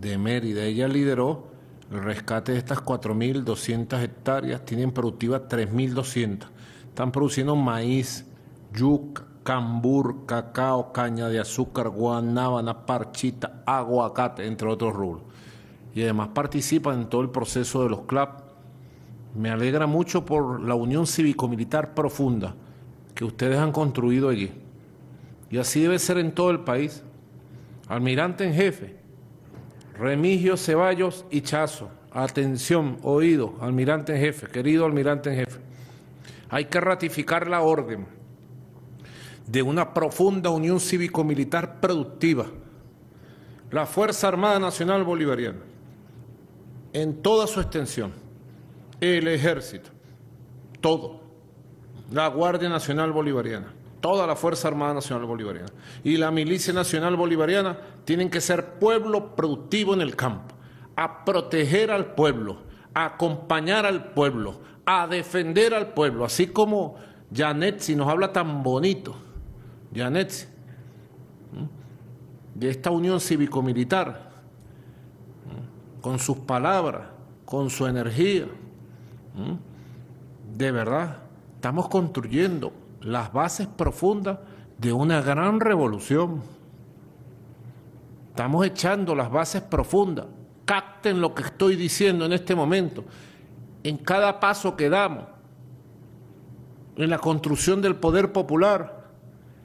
de Mérida. Ella lideró el rescate de estas 4.200 hectáreas, tienen productivas 3.200. Están produciendo maíz, yuca, cambur, cacao, caña de azúcar, guanábana, parchita, aguacate, entre otros rubros. Y además participan en todo el proceso de los CLAP. Me alegra mucho por la unión cívico-militar profunda que ustedes han construido allí. Y así debe ser en todo el país. Almirante en jefe, Remigio Ceballos y Chazo. Atención, oído, almirante en jefe, querido almirante en jefe. Hay que ratificar la orden de una profunda unión cívico-militar productiva. La Fuerza Armada Nacional Bolivariana, en toda su extensión, el ejército, todo, la Guardia Nacional Bolivariana, toda la Fuerza Armada Nacional Bolivariana. Y la Milicia Nacional Bolivariana tienen que ser pueblo productivo en el campo, a proteger al pueblo, a acompañar al pueblo, a defender al pueblo, así como Janet, si nos habla tan bonito, Janet, de esta unión cívico-militar, con sus palabras, con su energía, de verdad, estamos construyendo las bases profundas de una gran revolución. Estamos echando las bases profundas. Capten lo que estoy diciendo en este momento. En cada paso que damos, en la construcción del poder popular,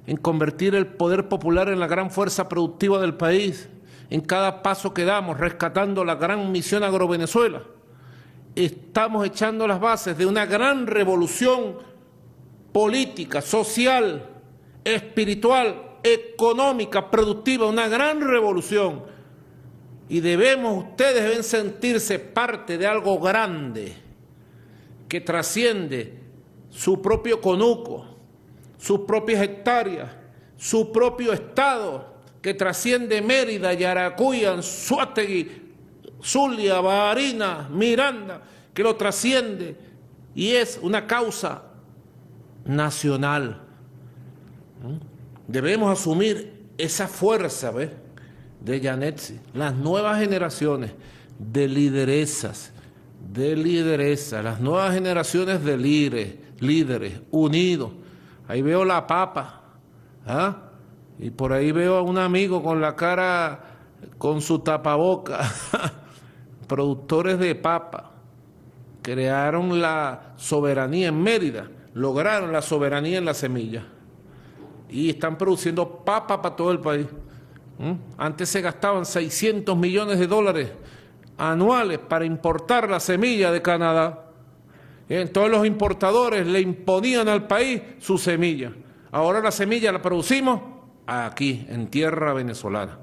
en convertir el poder popular en la gran fuerza productiva del país, en cada paso que damos, rescatando la gran misión agrovenezuela, estamos echando las bases de una gran revolución política, social, espiritual, económica, productiva, una gran revolución. Y debemos, ustedes deben sentirse parte de algo grande que trasciende su propio conuco, sus propias hectáreas, su propio estado, que trasciende Mérida, Yaracuy, Anzuategui, Zulia, Barina, Miranda, que lo trasciende y es una causa nacional. Debemos asumir esa fuerza ¿ves? de Yanetsi, las nuevas generaciones de lideresas, de lideresas, las nuevas generaciones de líderes, líderes unidos. Ahí veo la papa, ¿ah? y por ahí veo a un amigo con la cara, con su tapaboca, productores de papa, crearon la soberanía en Mérida lograron la soberanía en la semilla y están produciendo papa para todo el país. Antes se gastaban 600 millones de dólares anuales para importar la semilla de Canadá. Entonces los importadores le imponían al país su semilla. Ahora la semilla la producimos aquí, en tierra venezolana.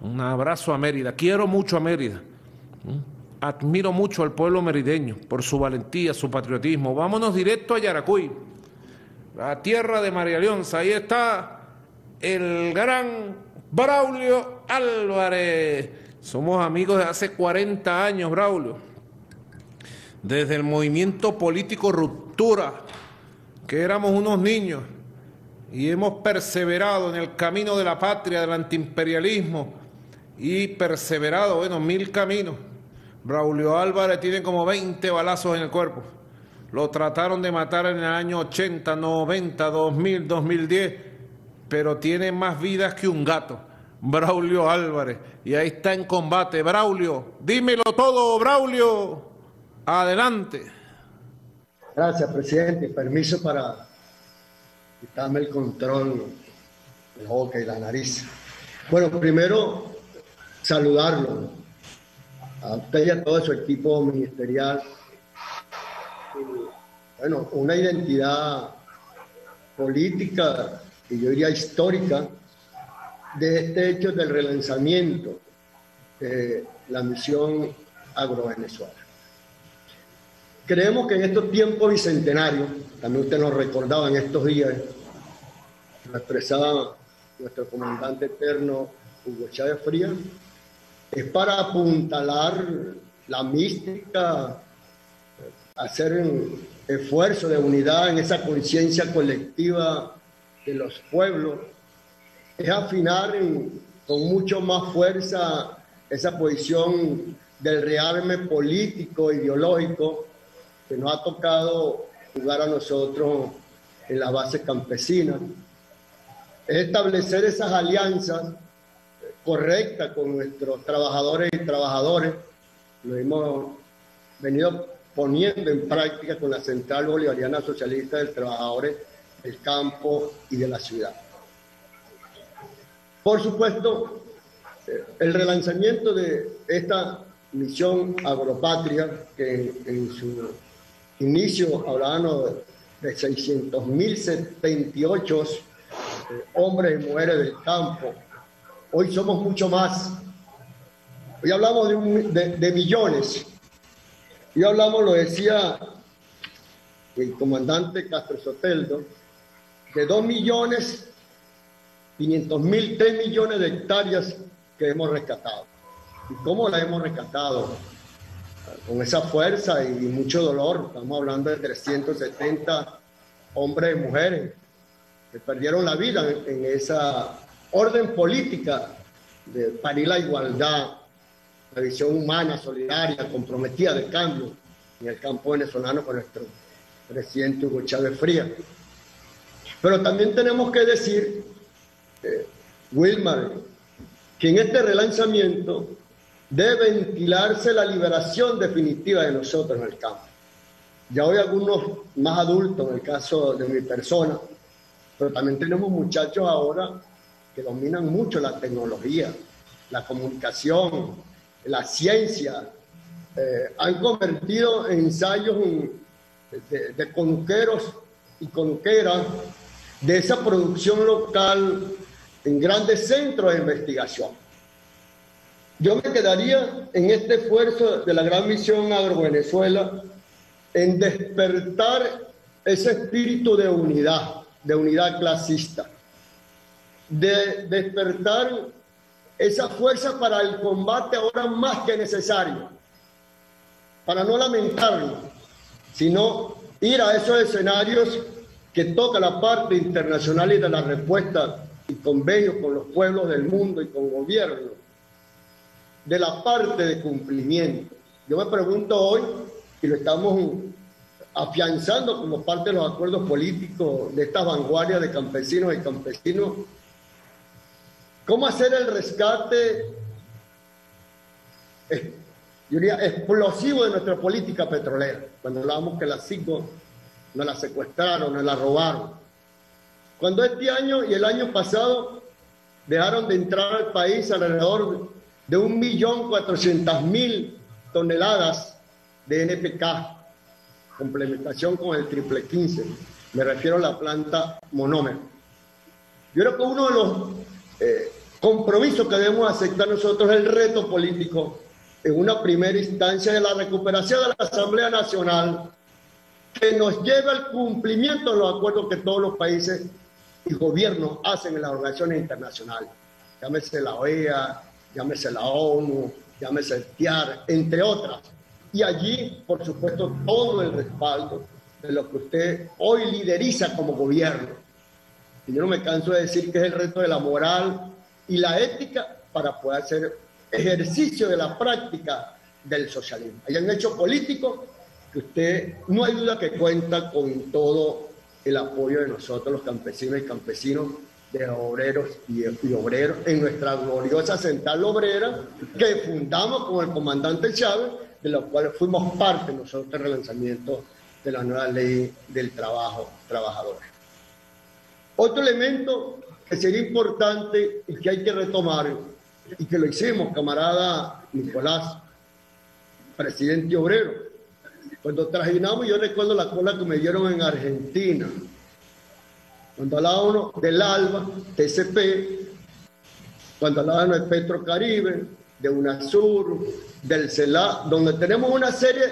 Un abrazo a Mérida. Quiero mucho a Mérida. Admiro mucho al pueblo merideño por su valentía, su patriotismo. Vámonos directo a Yaracuy, la tierra de María Leonza. Ahí está el gran Braulio Álvarez. Somos amigos de hace 40 años, Braulio. Desde el movimiento político Ruptura, que éramos unos niños y hemos perseverado en el camino de la patria, del antiimperialismo y perseverado, bueno, mil caminos Braulio Álvarez tiene como 20 balazos en el cuerpo. Lo trataron de matar en el año 80, 90, 2000, 2010, pero tiene más vidas que un gato. Braulio Álvarez. Y ahí está en combate. Braulio, dímelo todo, Braulio. Adelante. Gracias, presidente. Permiso para quitarme el control la boca y la nariz. Bueno, primero saludarlo a usted y a todo su equipo ministerial. Bueno, una identidad política y yo diría histórica de este hecho del relanzamiento de la misión agro-venezuela. Creemos que en estos tiempos bicentenarios, también usted nos recordaba en estos días, lo expresaba nuestro comandante eterno Hugo Chávez Frías, es para apuntalar la mística, hacer un esfuerzo de unidad en esa conciencia colectiva de los pueblos, es afinar con mucho más fuerza esa posición del rearme político, ideológico, que nos ha tocado jugar a nosotros en la base campesina. Es establecer esas alianzas correctas con nuestros trabajadores y trabajadores. Lo hemos venido poniendo en práctica con la Central Bolivariana Socialista de Trabajadores del Campo y de la Ciudad. Por supuesto, el relanzamiento de esta misión agropatria, que en su inicio hablábamos de 600.078 eh, hombres y mujeres del campo, hoy somos mucho más. Hoy hablamos de, de millones. Hoy hablamos, lo decía el comandante Castro Soteldo, de 2 millones 500 mil, 3 millones de hectáreas que hemos rescatado. ¿Y cómo la hemos rescatado? Con esa fuerza y mucho dolor. Estamos hablando de 370 hombres y mujeres que perdieron la vida en, esa orden política de parir la igualdad, la visión humana, solidaria, comprometida de cambio en el campo venezolano con nuestro presidente Hugo Chávez Frías. Pero también tenemos que decir, eh, Wilmar, que en este relanzamiento debe ventilarse la liberación definitiva de nosotros en el campo. Ya hoy algunos más adultos, en el caso de mi persona, pero también tenemos muchachos ahora que dominan mucho la tecnología, la comunicación, la ciencia, eh, han convertido ensayos de, de conuqueros y conuqueras de esa producción local en grandes centros de investigación. Yo me quedaría en este esfuerzo de la gran misión Agro-Venezuela en despertar ese espíritu de unidad, de unidad clasista, de despertar esa fuerza para el combate ahora más que necesario, para no lamentarlo, sino ir a esos escenarios que toca la parte internacional y de la respuesta y convenios con los pueblos del mundo y con gobiernos, de la parte de cumplimiento. Yo me pregunto hoy, y lo estamos afianzando como parte de los acuerdos políticos de esta vanguardia de campesinos y campesinos, ¿cómo hacer el rescate, yo diría, explosivo de nuestra política petrolera? Cuando hablábamos que las cinco nos la secuestraron, nos la robaron. Cuando este año y el año pasado dejaron de entrar al país alrededor de 1.400.000 toneladas de NPK, complementación con el triple 15, me refiero a la planta monómero. Yo creo que uno de los eh, compromisos que debemos aceptar nosotros el reto político en una primera instancia de la recuperación de la Asamblea Nacional que nos lleve al cumplimiento de los acuerdos que todos los países y gobiernos hacen en las organizaciones internacionales. Llámese la OEA, llámese la ONU, llámese el TIAR, entre otras. Y allí, por supuesto, todo el respaldo de lo que usted hoy lideriza como gobierno. Y yo no me canso de decir que es el reto de la moral y la ética para poder hacer ejercicio de la práctica del socialismo. Hay un hecho político que usted no hay duda que cuenta con todo el apoyo de nosotros, los campesinos y campesinos, de obreros y, obreros, en nuestra gloriosa central obrera que fundamos con el comandante Chávez, de la cual fuimos parte nosotros del relanzamiento de la nueva ley del trabajo trabajador. Otro elemento que sería importante y que hay que retomar, y que lo hicimos, camarada Nicolás, presidente obrero. Cuando trajinamos, yo recuerdo la cola que me dieron en Argentina, cuando hablábamos del ALBA, TCP, cuando hablábamos del Petrocaribe, de UNASUR, del CELA, donde tenemos una serie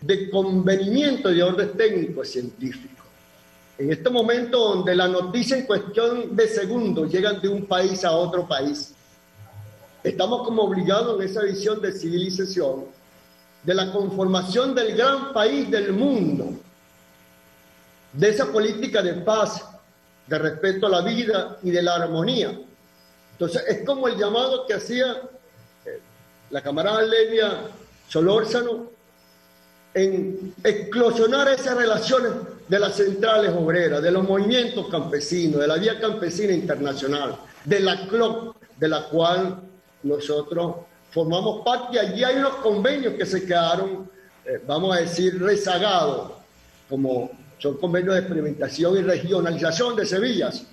de convenimientos de orden técnico científico. En este momento donde la noticia en cuestión de segundos llegan de un país a otro país, estamos como obligados en esa visión de civilización, de la conformación del gran país del mundo, de esa política de paz, de respeto a la vida y de la armonía. Entonces, es como el llamado que hacía eh, la camarada Levia Solórzano en eclosionar esas relaciones de las centrales obreras, de los movimientos campesinos, de la vía campesina internacional, de la CLOC, de la cual nosotros formamos parte. Allí hay unos convenios que se quedaron, eh, vamos a decir, rezagados, como son convenios de experimentación y regionalización de Sevillas,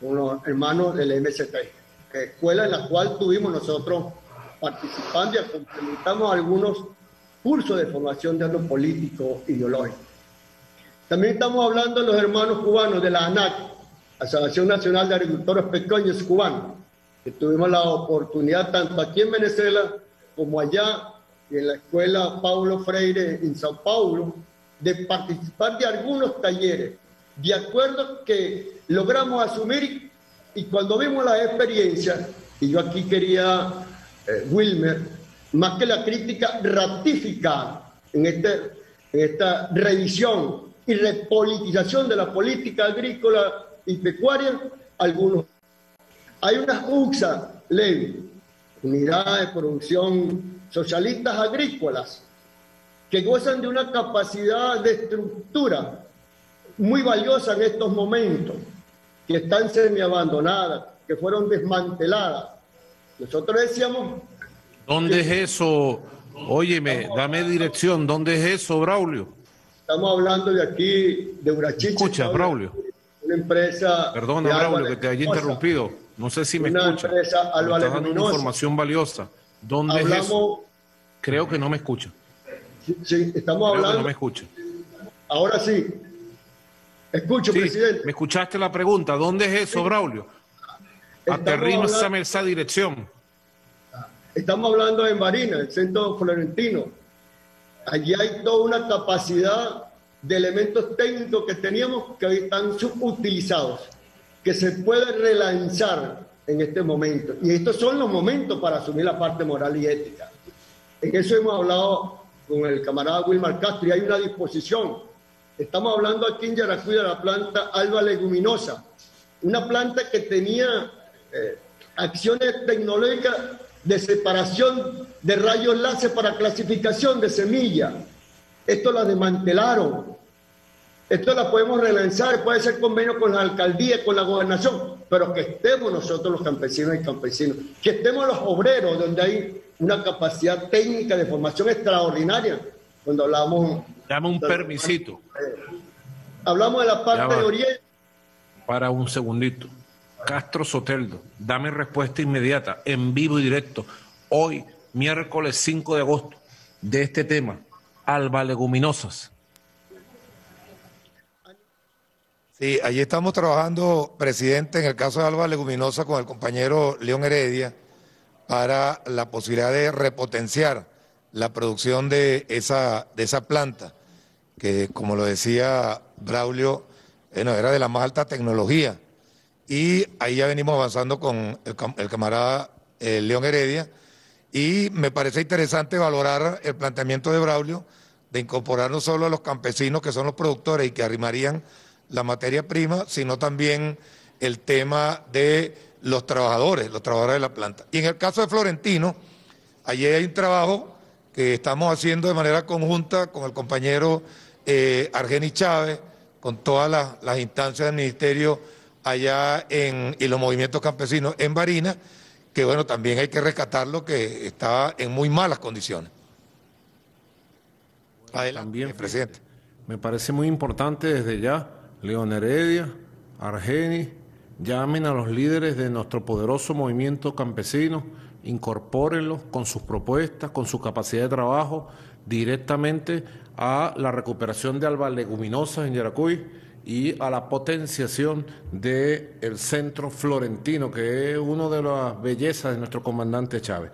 con los hermanos del MST, escuela en la cual tuvimos nosotros participando y complementamos algunos cursos de formación de orden político ideológico. También estamos hablando de los hermanos cubanos de la ANAC, Asociación Nacional de Agricultores Pequeños Cubanos, que tuvimos la oportunidad tanto aquí en Venezuela como allá en la escuela Paulo Freire en Sao Paulo, de participar de algunos talleres, de acuerdo que logramos asumir y cuando vimos la experiencia, y yo aquí quería, eh, Wilmer, más que la crítica, ratificar en, este, en esta revisión y repolitización de la política agrícola y pecuaria, algunos. Hay unas UXA, ley, unidades de producción socialistas agrícolas, que gozan de una capacidad de estructura muy valiosa en estos momentos, que están semi-abandonadas, que fueron desmanteladas. Nosotros decíamos... ¿Dónde es eso? Óyeme, dame dirección, ¿dónde es eso, Braulio? Estamos hablando de aquí, de Urachiche. Escucha, Braulio. Una empresa... Perdona, Braulio, que te haya interrumpido. No sé si me una escucha. Empresa Me está dando una información valiosa. ¿Dónde Hablamos, es eso? Creo que no me escucha. Sí, estamos Creo que hablando... no me escucha. Ahora sí. Escucho, Sí, presidente. me escuchaste la pregunta. ¿Dónde es eso, Braulio? Hablando- esa dirección. Estamos hablando de Marina, el centro florentino. Allí hay toda una capacidad de elementos técnicos que teníamos que hoy están subutilizados, que se puede relanzar en este momento. Y estos son los momentos para asumir la parte moral y ética. En eso hemos hablado con el camarada Wilmar Castro y hay una disposición. Estamos hablando aquí en Yaracuy de la planta Alba Leguminosa, una planta que tenía eh, acciones tecnológicas de separación de rayos láser para clasificación de semilla. Esto la desmantelaron. Esto la podemos relanzar, puede ser convenio con la alcaldía, con la gobernación, pero que estemos nosotros los campesinos y campesinos, que estemos los obreros, donde hay una capacidad técnica de formación extraordinaria. Cuando hablamos, Dame un permisito hablamos de la parte de Oriente, para un segundito. Castro Soteldo, dame respuesta inmediata, en vivo y directo. Hoy, miércoles 5 de agosto, de este tema, alba leguminosas. Sí, allí estamos trabajando, presidente, en el caso de Alba Leguminosa con el compañero León Heredia para la posibilidad de repotenciar la producción de esa, de esa planta, que como lo decía Braulio, bueno, era de la más alta tecnología. Y ahí ya venimos avanzando con el, cam- el camarada eh, León Heredia. Y me parece interesante valorar el planteamiento de Braulio de incorporar no solo a los campesinos, que son los productores y que arrimarían la materia prima, sino también el tema de los trabajadores, los trabajadores de la planta. Y en el caso de Florentino, allí hay un trabajo que estamos haciendo de manera conjunta con el compañero eh, Argeni Chávez, con todas las instancias del ministerio allá en, y los movimientos campesinos en Barinas, que bueno, también hay que rescatarlo, que está en muy malas condiciones. Adelante, También, presidente. Me parece muy importante desde ya, León Heredia, Argeni, llamen a los líderes de nuestro poderoso movimiento campesino, incorpórenlos con sus propuestas, con su capacidad de trabajo directamente a la recuperación de albas leguminosas en Yaracuy y a la potenciación del el centro florentino, que es una de las bellezas de nuestro comandante Chávez.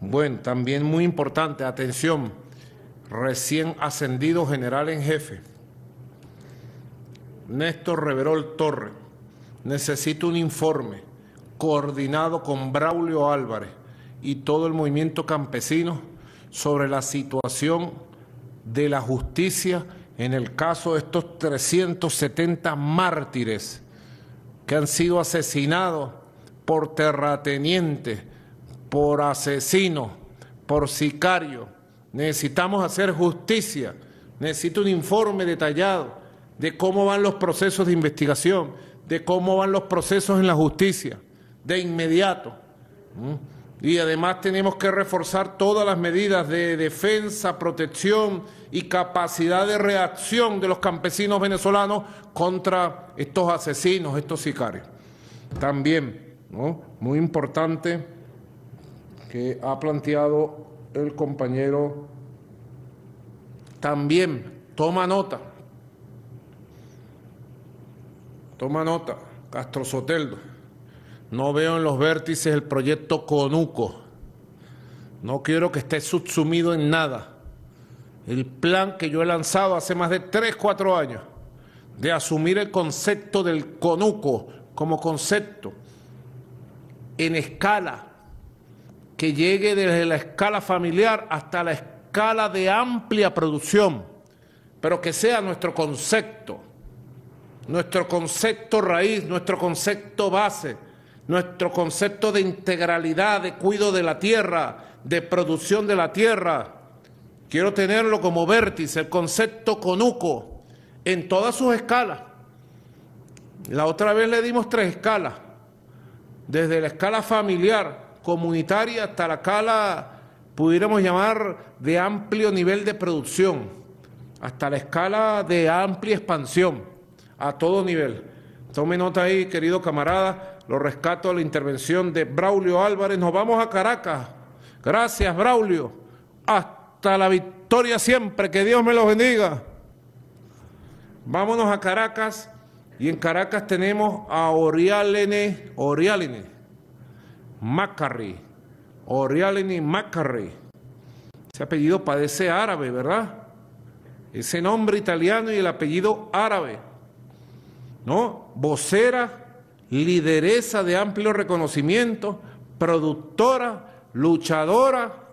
Bueno, también muy importante, atención, recién ascendido general en jefe, Néstor Reverol Torre, necesito un informe coordinado con Braulio Álvarez y todo el movimiento campesino sobre la situación de la justicia en el caso de estos 370 mártires que han sido asesinados por terratenientes, por asesinos, por sicarios. Necesitamos hacer justicia. Necesito un informe detallado de cómo van los procesos de investigación, de cómo van los procesos en la justicia, de inmediato. Y además tenemos que reforzar todas las medidas de defensa, protección y capacidad de reacción de los campesinos venezolanos contra estos asesinos, estos sicarios. También, muy importante, que ha planteado el compañero, también toma nota, toma nota, Castro Soteldo no veo en los vértices el proyecto Conuco. No quiero que esté subsumido en nada. El plan que yo he lanzado hace más de 3, 4 años de asumir el concepto del Conuco como concepto en escala, que llegue desde la escala familiar hasta la escala de amplia producción, pero que sea nuestro concepto, nuestro concepto raíz, nuestro concepto base nuestro concepto de integralidad, de cuidado de la tierra, de producción de la tierra. Quiero tenerlo como vértice, el concepto conuco, en todas sus escalas. La otra vez le dimos tres escalas, desde la escala familiar, comunitaria, hasta la escala, pudiéramos llamar, de amplio nivel de producción, hasta la escala de amplia expansión, a todo nivel. Tome nota ahí, querido camarada, lo rescato a la intervención de Braulio Álvarez. Nos vamos a Caracas. Gracias, Braulio. Hasta la victoria siempre. Que Dios me los bendiga. Vámonos a Caracas. Y en Caracas tenemos a Orialene, Orialene Macarri. Orialene Macarri. Ese apellido parece árabe, ¿verdad? Ese nombre italiano y el apellido árabe. ¿No? Vocera lideresa de amplio reconocimiento, productora, luchadora.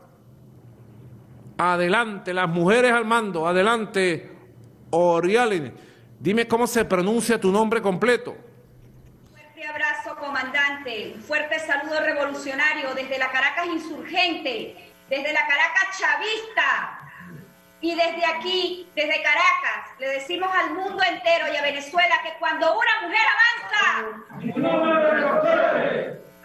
Adelante, las mujeres al mando, adelante, Orialini. Dime cómo se pronuncia tu nombre completo. Fuerte abrazo, comandante. Un fuerte saludo revolucionario desde la Caracas insurgente, desde la Caracas chavista, y desde aquí, desde Caracas, le decimos al mundo entero y a Venezuela que cuando una mujer avanza,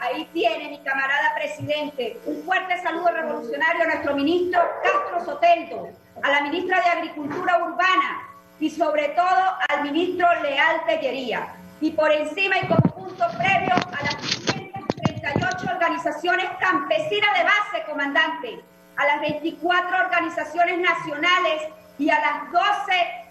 ahí tiene mi camarada presidente. Un fuerte saludo revolucionario a nuestro ministro Castro Soteldo, a la ministra de Agricultura Urbana y sobre todo al ministro Leal Tellería. Y por encima y como punto previo a las 138 organizaciones campesinas de base, comandante a las 24 organizaciones nacionales y a las 12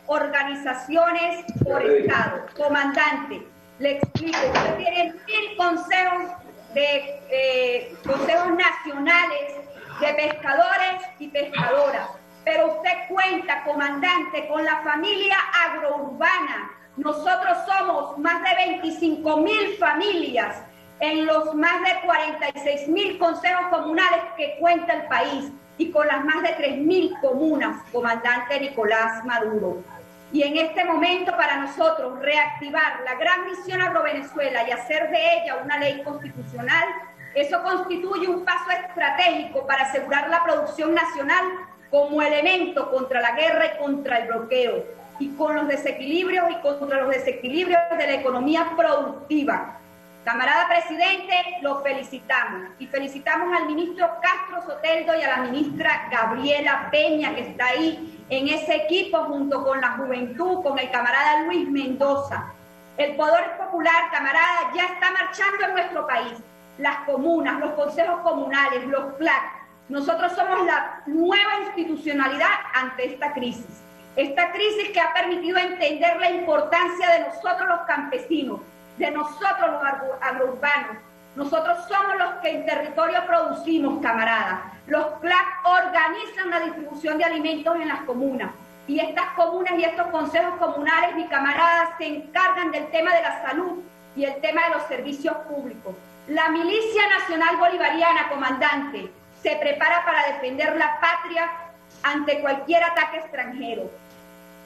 organizaciones por Estado. Comandante, le explico, usted tiene mil consejos de eh, consejos nacionales de pescadores y pescadoras, pero usted cuenta, comandante, con la familia agrourbana. Nosotros somos más de 25 mil familias en los más de 46 mil consejos comunales que cuenta el país y con las más de 3 mil comunas, comandante Nicolás Maduro. Y en este momento para nosotros reactivar la gran misión Agro-Venezuela y hacer de ella una ley constitucional, eso constituye un paso estratégico para asegurar la producción nacional como elemento contra la guerra y contra el bloqueo y con los desequilibrios y contra los desequilibrios de la economía productiva. Camarada presidente, lo felicitamos. Y felicitamos al ministro Castro Soteldo y a la ministra Gabriela Peña que está ahí en ese equipo junto con la juventud, con el camarada Luis Mendoza. El poder popular, camarada, ya está marchando en nuestro país. Las comunas, los consejos comunales, los CLAC. Nosotros somos la nueva institucionalidad ante esta crisis. Esta crisis que ha permitido entender la importancia de nosotros los campesinos, de nosotros los agrourbanos. Nosotros somos los que en territorio producimos, camaradas. Los CLAC organizan la distribución de alimentos en las comunas. Y estas comunas y estos consejos comunales, mi camarada, se encargan del tema de la salud y el tema de los servicios públicos. La Milicia Nacional Bolivariana, comandante, se prepara para defender la patria ante cualquier ataque extranjero.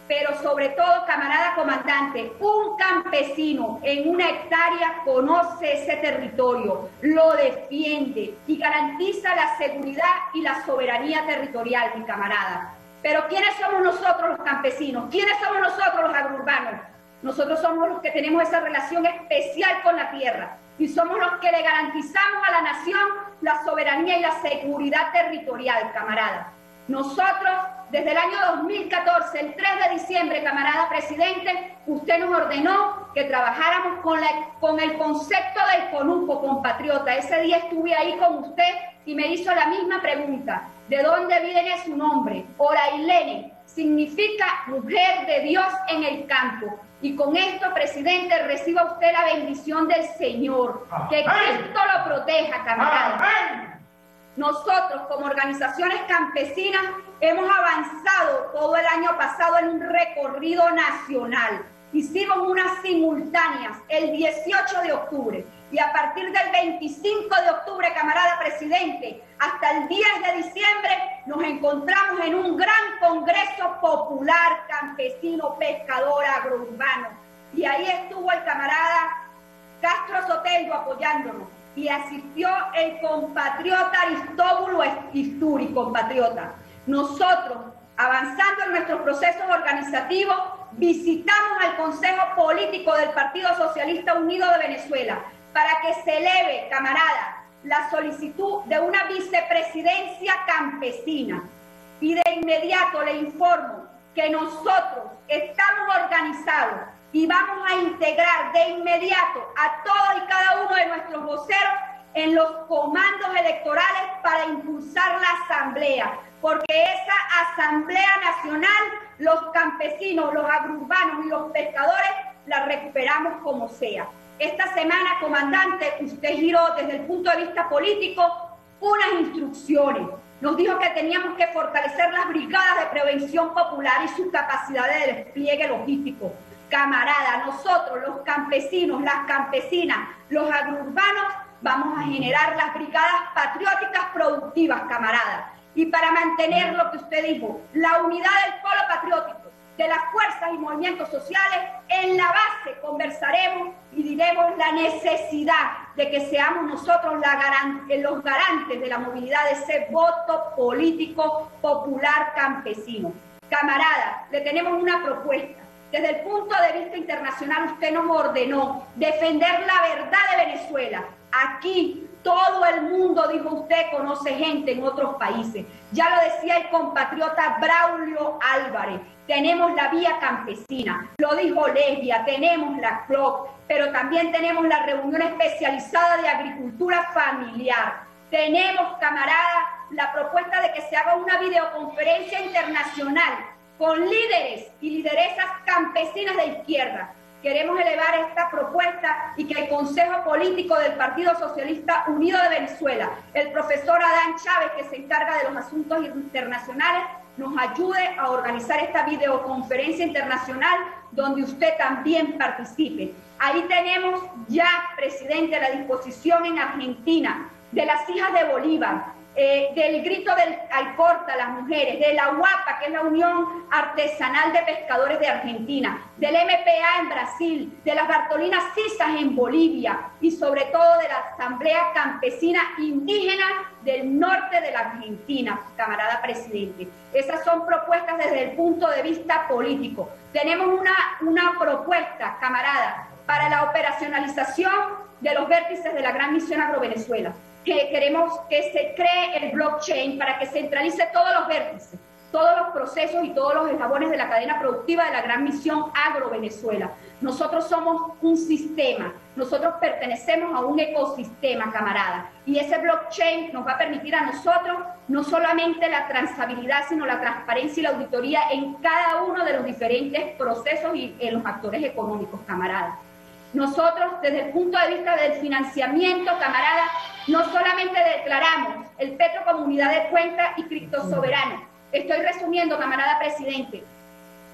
Pero sobre todo, camarada comandante, un campesino en una hectárea conoce ese territorio, lo defiende y garantiza la seguridad y la soberanía territorial, mi camarada. Pero ¿quiénes somos nosotros los campesinos? ¿Quiénes somos nosotros los agrurbanos? Nosotros somos los que tenemos esa relación especial con la tierra y somos los que le garantizamos a la nación la soberanía y la seguridad territorial, camarada. Nosotros, desde el año 2014, el 3 de diciembre, camarada presidente, usted nos ordenó que trabajáramos con, la, con el concepto del conuco, compatriota. Ese día estuve ahí con usted y me hizo la misma pregunta. ¿De dónde viene su nombre? Orailene significa mujer de Dios en el campo. Y con esto, presidente, reciba usted la bendición del Señor. Que Cristo lo proteja, camarada. Nosotros, como organizaciones campesinas, hemos avanzado todo el año pasado en un recorrido nacional. Hicimos unas simultáneas el 18 de octubre y a partir del 25 de octubre, camarada presidente, hasta el 10 de diciembre nos encontramos en un gran congreso popular campesino, pescador, agrourbano. Y ahí estuvo el camarada Castro Soteldo apoyándonos y asistió el compatriota Aristóbulo Isturi, compatriota. Nosotros, avanzando en nuestros procesos organizativos, visitamos al Consejo Político del Partido Socialista Unido de Venezuela para que se eleve, camarada, la solicitud de una vicepresidencia campesina. Y de inmediato le informo que nosotros estamos organizados y vamos a integrar de inmediato a todos y cada uno de nuestros voceros en los comandos electorales para impulsar la asamblea, porque esa asamblea nacional, los campesinos, los agrurbanos y los pescadores la recuperamos como sea. Esta semana, comandante, usted giró desde el punto de vista político unas instrucciones. Nos dijo que teníamos que fortalecer las brigadas de prevención popular y su capacidad de despliegue logístico camarada, nosotros, los campesinos, las campesinas, los agrurbanos, vamos a generar las brigadas patrióticas productivas, camarada. Y para mantener lo que usted dijo, la unidad del polo patriótico, de las fuerzas y movimientos sociales, en la base conversaremos y diremos la necesidad de que seamos nosotros los garantes de la movilidad de ese voto político popular campesino. Camarada, le tenemos una propuesta desde el punto de vista internacional, usted nos ordenó defender la verdad de Venezuela. Aquí todo el mundo, dijo usted, conoce gente en otros países. Ya lo decía el compatriota Braulio Álvarez. Tenemos la vía campesina, lo dijo Lesbia, tenemos la CLOC, pero también tenemos la reunión especializada de agricultura familiar. Tenemos, camarada, la propuesta de que se haga una videoconferencia internacional con líderes y lideresas campesinas de izquierda. Queremos elevar esta propuesta y que el Consejo Político del Partido Socialista Unido de Venezuela, el profesor Adán Chávez, que se encarga de los asuntos internacionales, nos ayude a organizar esta videoconferencia internacional donde usted también participe. Ahí tenemos ya, presidente, la disposición en Argentina de las hijas de Bolívar, eh, del grito del Alcorta, las mujeres, de la UAPA, que es la Unión Artesanal de Pescadores de Argentina, del MPA en Brasil, de las Bartolinas Cisas en Bolivia y sobre todo de la Asamblea Campesina Indígena del norte de la Argentina, camarada presidente. Esas son propuestas desde el punto de vista político. Tenemos una, una propuesta, camarada, para la operacionalización de los vértices de la Gran Misión Agro-Venezuela que queremos que se cree el blockchain para que centralice todos los vértices, todos los procesos y todos los eslabones de la cadena productiva de la gran misión Agro Venezuela. Nosotros somos un sistema, nosotros pertenecemos a un ecosistema, camarada, y ese blockchain nos va a permitir a nosotros no solamente la transabilidad, sino la transparencia y la auditoría en cada uno de los diferentes procesos y en los actores económicos, camarada. Nosotros, desde el punto de vista del financiamiento, camarada, no solamente declaramos el Petro Comunidad de Cuenta y Criptosoberano, estoy resumiendo, camarada presidente,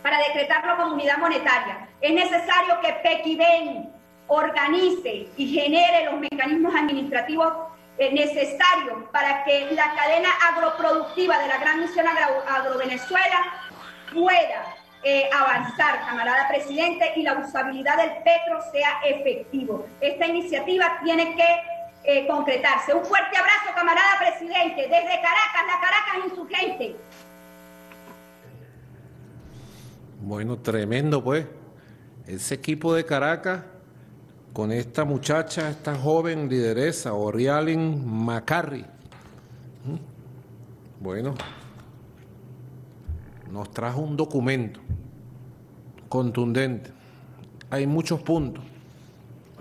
para decretarlo comunidad monetaria, es necesario que Pequiven organice y genere los mecanismos administrativos eh, necesarios para que la cadena agroproductiva de la Gran Misión Agro, Venezuela pueda eh, avanzar, camarada presidente, y la usabilidad del petro sea efectivo. Esta iniciativa tiene que eh, concretarse. Un fuerte abrazo, camarada presidente, desde Caracas, la Caracas insurgente. Bueno, tremendo pues. Ese equipo de Caracas con esta muchacha, esta joven lideresa, Orialin Macarri. Bueno, nos trajo un documento contundente. Hay muchos puntos,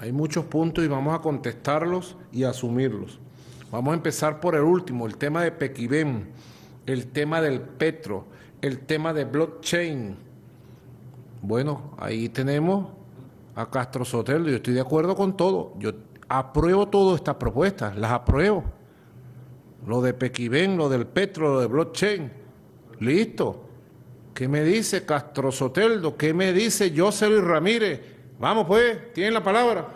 hay muchos puntos y vamos a contestarlos y asumirlos. Vamos a empezar por el último, el tema de Pequibén, el tema del petro, el tema de blockchain. Bueno, ahí tenemos a Castro Sotelo, yo estoy de acuerdo con todo. Yo apruebo todas estas propuestas, las apruebo. Lo de Pequibén, lo del petro, lo de blockchain. Listo. ¿Qué me dice Castro Soteldo? ¿Qué me dice Jocelyn Ramírez? Vamos pues, tienen la palabra.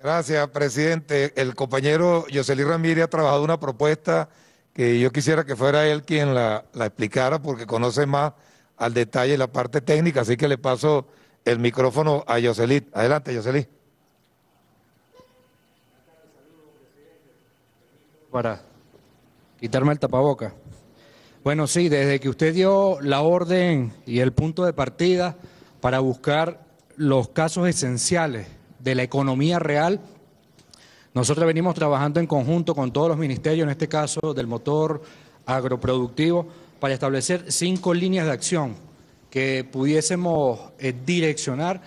Gracias, presidente. El compañero Jocelyn Ramírez ha trabajado una propuesta que yo quisiera que fuera él quien la, la explicara porque conoce más al detalle la parte técnica, así que le paso el micrófono a Jocelyn. Adelante, Jocelyn. Para quitarme el tapaboca. Bueno, sí, desde que usted dio la orden y el punto de partida para buscar los casos esenciales de la economía real, nosotros venimos trabajando en conjunto con todos los ministerios, en este caso del motor agroproductivo, para establecer cinco líneas de acción que pudiésemos eh, direccionar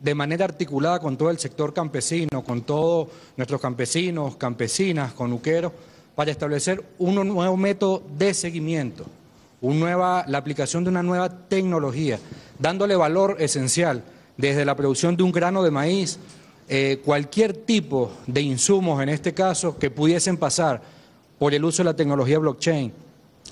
de manera articulada con todo el sector campesino, con todos nuestros campesinos, campesinas, conuqueros, para establecer un nuevo método de seguimiento, la aplicación de una nueva tecnología, dándole valor esencial desde la producción de un grano de maíz, eh, cualquier tipo de insumos, en este caso, que pudiesen pasar por el uso de la tecnología blockchain,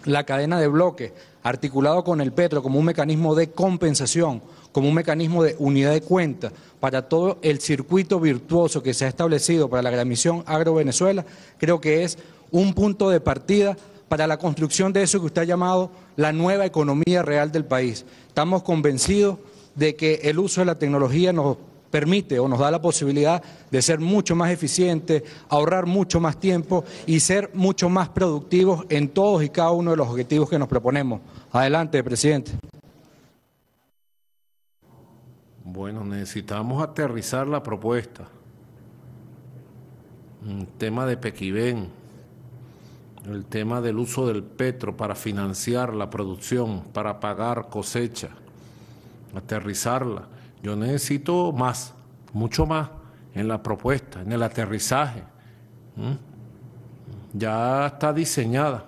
la cadena de bloques, articulado con el petro como un mecanismo de compensación, como un mecanismo de unidad de cuenta para todo el circuito virtuoso que se ha establecido para la gran misión Agro Venezuela, creo que es un punto de partida para la construcción de eso que usted ha llamado la nueva economía real del país. Estamos convencidos de que el uso de la tecnología nos permite o nos da la posibilidad de ser mucho más eficientes, ahorrar mucho más tiempo y ser mucho más productivos en todos y cada uno de los objetivos que nos proponemos. Adelante, presidente. Bueno, necesitamos aterrizar la propuesta. Un tema de Pequibén el tema del uso del petro para financiar la producción, para pagar cosecha, aterrizarla. Yo necesito más, mucho más en la propuesta, en el aterrizaje. Ya está diseñada.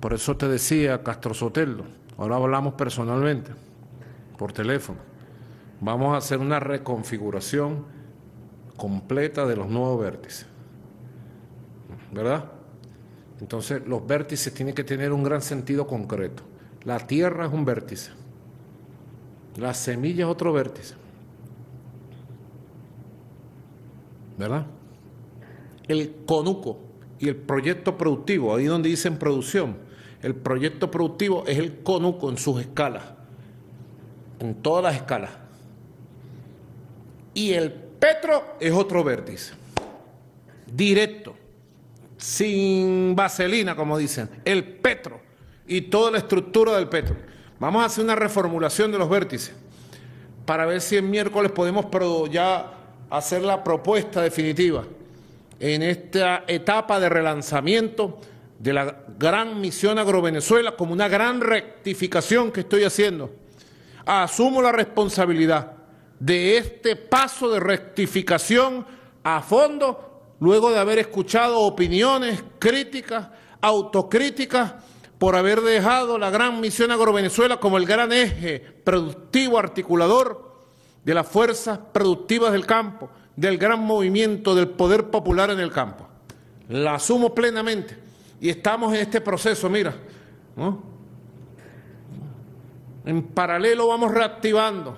Por eso te decía Castro Sotelo, ahora hablamos personalmente, por teléfono. Vamos a hacer una reconfiguración completa de los nuevos vértices. ¿Verdad? Entonces los vértices tienen que tener un gran sentido concreto. La tierra es un vértice. La semilla es otro vértice. ¿Verdad? El conuco y el proyecto productivo, ahí donde dicen producción, el proyecto productivo es el conuco en sus escalas, en todas las escalas. Y el petro es otro vértice, directo sin vaselina, como dicen, el petro y toda la estructura del petro. Vamos a hacer una reformulación de los vértices para ver si el miércoles podemos ya hacer la propuesta definitiva en esta etapa de relanzamiento de la gran misión Agrovenezuela como una gran rectificación que estoy haciendo. Asumo la responsabilidad de este paso de rectificación a fondo, luego de haber escuchado opiniones, críticas, autocríticas, por haber dejado la gran misión Agrovenezuela como el gran eje productivo articulador de las fuerzas productivas del campo, del gran movimiento del poder popular en el campo. La asumo plenamente y estamos en este proceso, mira, En paralelo vamos reactivando,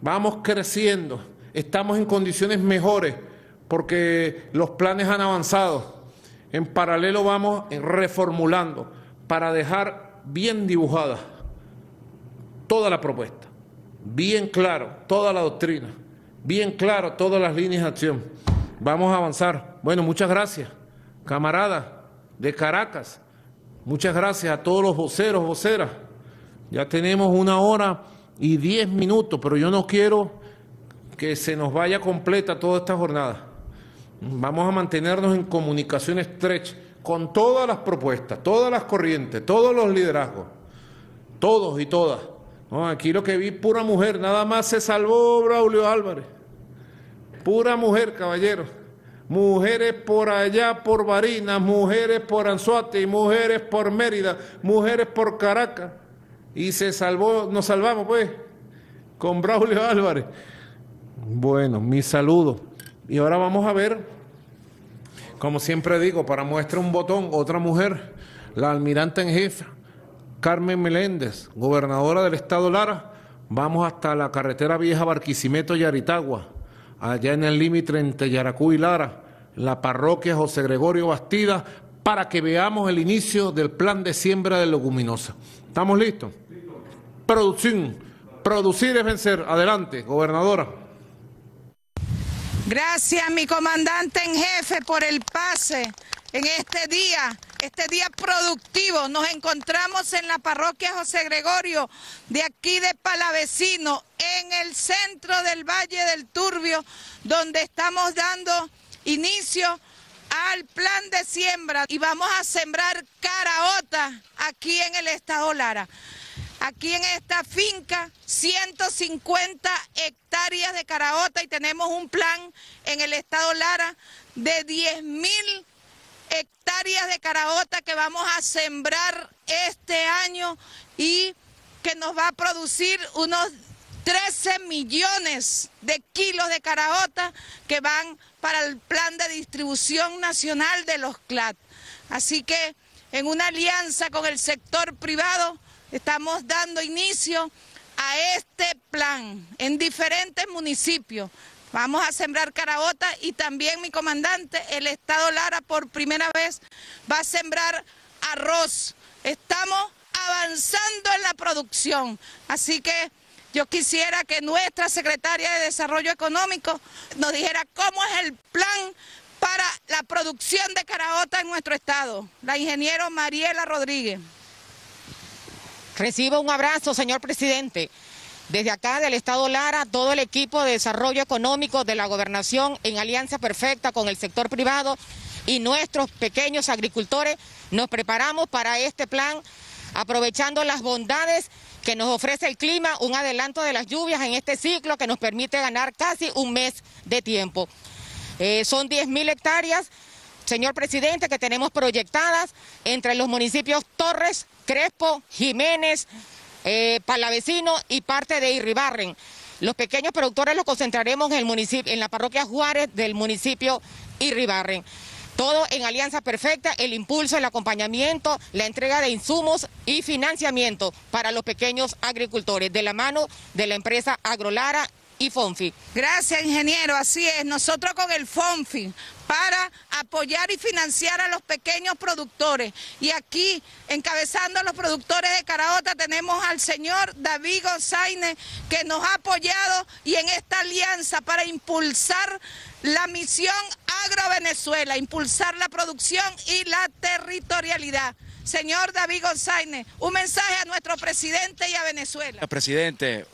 vamos creciendo, estamos en condiciones mejores porque los planes han avanzado. En paralelo vamos reformulando para dejar bien dibujada toda la propuesta, bien claro toda la doctrina, bien claro todas las líneas de acción. Vamos a avanzar. Bueno, muchas gracias, camarada de Caracas. Muchas gracias a todos los voceros, voceras. Ya tenemos una hora y diez minutos, pero yo no quiero que se nos vaya completa toda esta jornada. Vamos a mantenernos en comunicación estrecha con todas las propuestas, todas las corrientes, todos los liderazgos, todos y todas. aquí lo que vi, pura mujer, nada más se salvó Braulio Álvarez. Pura mujer, caballero. Mujeres por allá, por Barinas, mujeres por Anzuate, mujeres por Mérida, mujeres por Caracas. Y se salvó, nos salvamos pues, con Braulio Álvarez. Bueno, mi saludo. Y ahora vamos a ver, como siempre digo, para muestra un botón, otra mujer, la almirante en jefe, Carmen Meléndez, gobernadora del estado Lara. Vamos hasta la carretera vieja Barquisimeto y Aritagua, allá en el límite entre Yaracú y Lara, la parroquia José Gregorio Bastida, para que veamos el inicio del plan de siembra de leguminosa. ¿Estamos listos? Producción. Producir es vencer. Adelante, gobernadora. Gracias, mi comandante en jefe, por el pase en este día, este día productivo. Nos encontramos en la parroquia José Gregorio, de aquí de Palavecino, en el centro del Valle del Turbio, donde estamos dando inicio al plan de siembra y vamos a sembrar caraota aquí en el estado Lara. Aquí en esta finca, 150 hectáreas de caraota y tenemos un plan en el estado Lara de 10 mil hectáreas de caraota que vamos a sembrar este año y que nos va a producir unos 13 millones de kilos de caraota que van para el plan de distribución nacional de los CLAT. Así que en una alianza con el sector privado estamos dando inicio a este plan en diferentes municipios. Vamos a sembrar caraota y también mi comandante, el Estado Lara, por primera vez va a sembrar arroz. Estamos avanzando en la producción. Así que yo quisiera que nuestra secretaria de Desarrollo Económico nos dijera cómo es el plan para la producción de caraota en nuestro estado. La ingeniero Mariela Rodríguez. Recibo un abrazo, señor presidente. Desde acá del Estado Lara, todo el equipo de desarrollo económico de la gobernación en alianza perfecta con el sector privado y nuestros pequeños agricultores nos preparamos para este plan aprovechando las bondades que nos ofrece el clima, un adelanto de las lluvias en este ciclo que nos permite ganar casi un mes de tiempo. Eh, son 10.000 hectáreas, señor presidente, que tenemos proyectadas entre los municipios Torres, Crespo, Jiménez, eh, Palavecino y parte de Irribarren. Los pequeños productores los concentraremos en, en la parroquia Juárez del municipio Irribarren. Todo en alianza perfecta, el impulso, el acompañamiento, la entrega de insumos y financiamiento para los pequeños agricultores de la mano de la empresa Agrolara y FONFI. Gracias, ingeniero. Así es, nosotros con el FONFI para apoyar y financiar a los pequeños productores. Y aquí, encabezando a los productores de Caraota, tenemos al señor David González, que nos ha apoyado y en esta alianza para impulsar la misión Agro Venezuela, impulsar la producción y la territorialidad. Señor David González, un mensaje a nuestro presidente y a Venezuela. Presidente,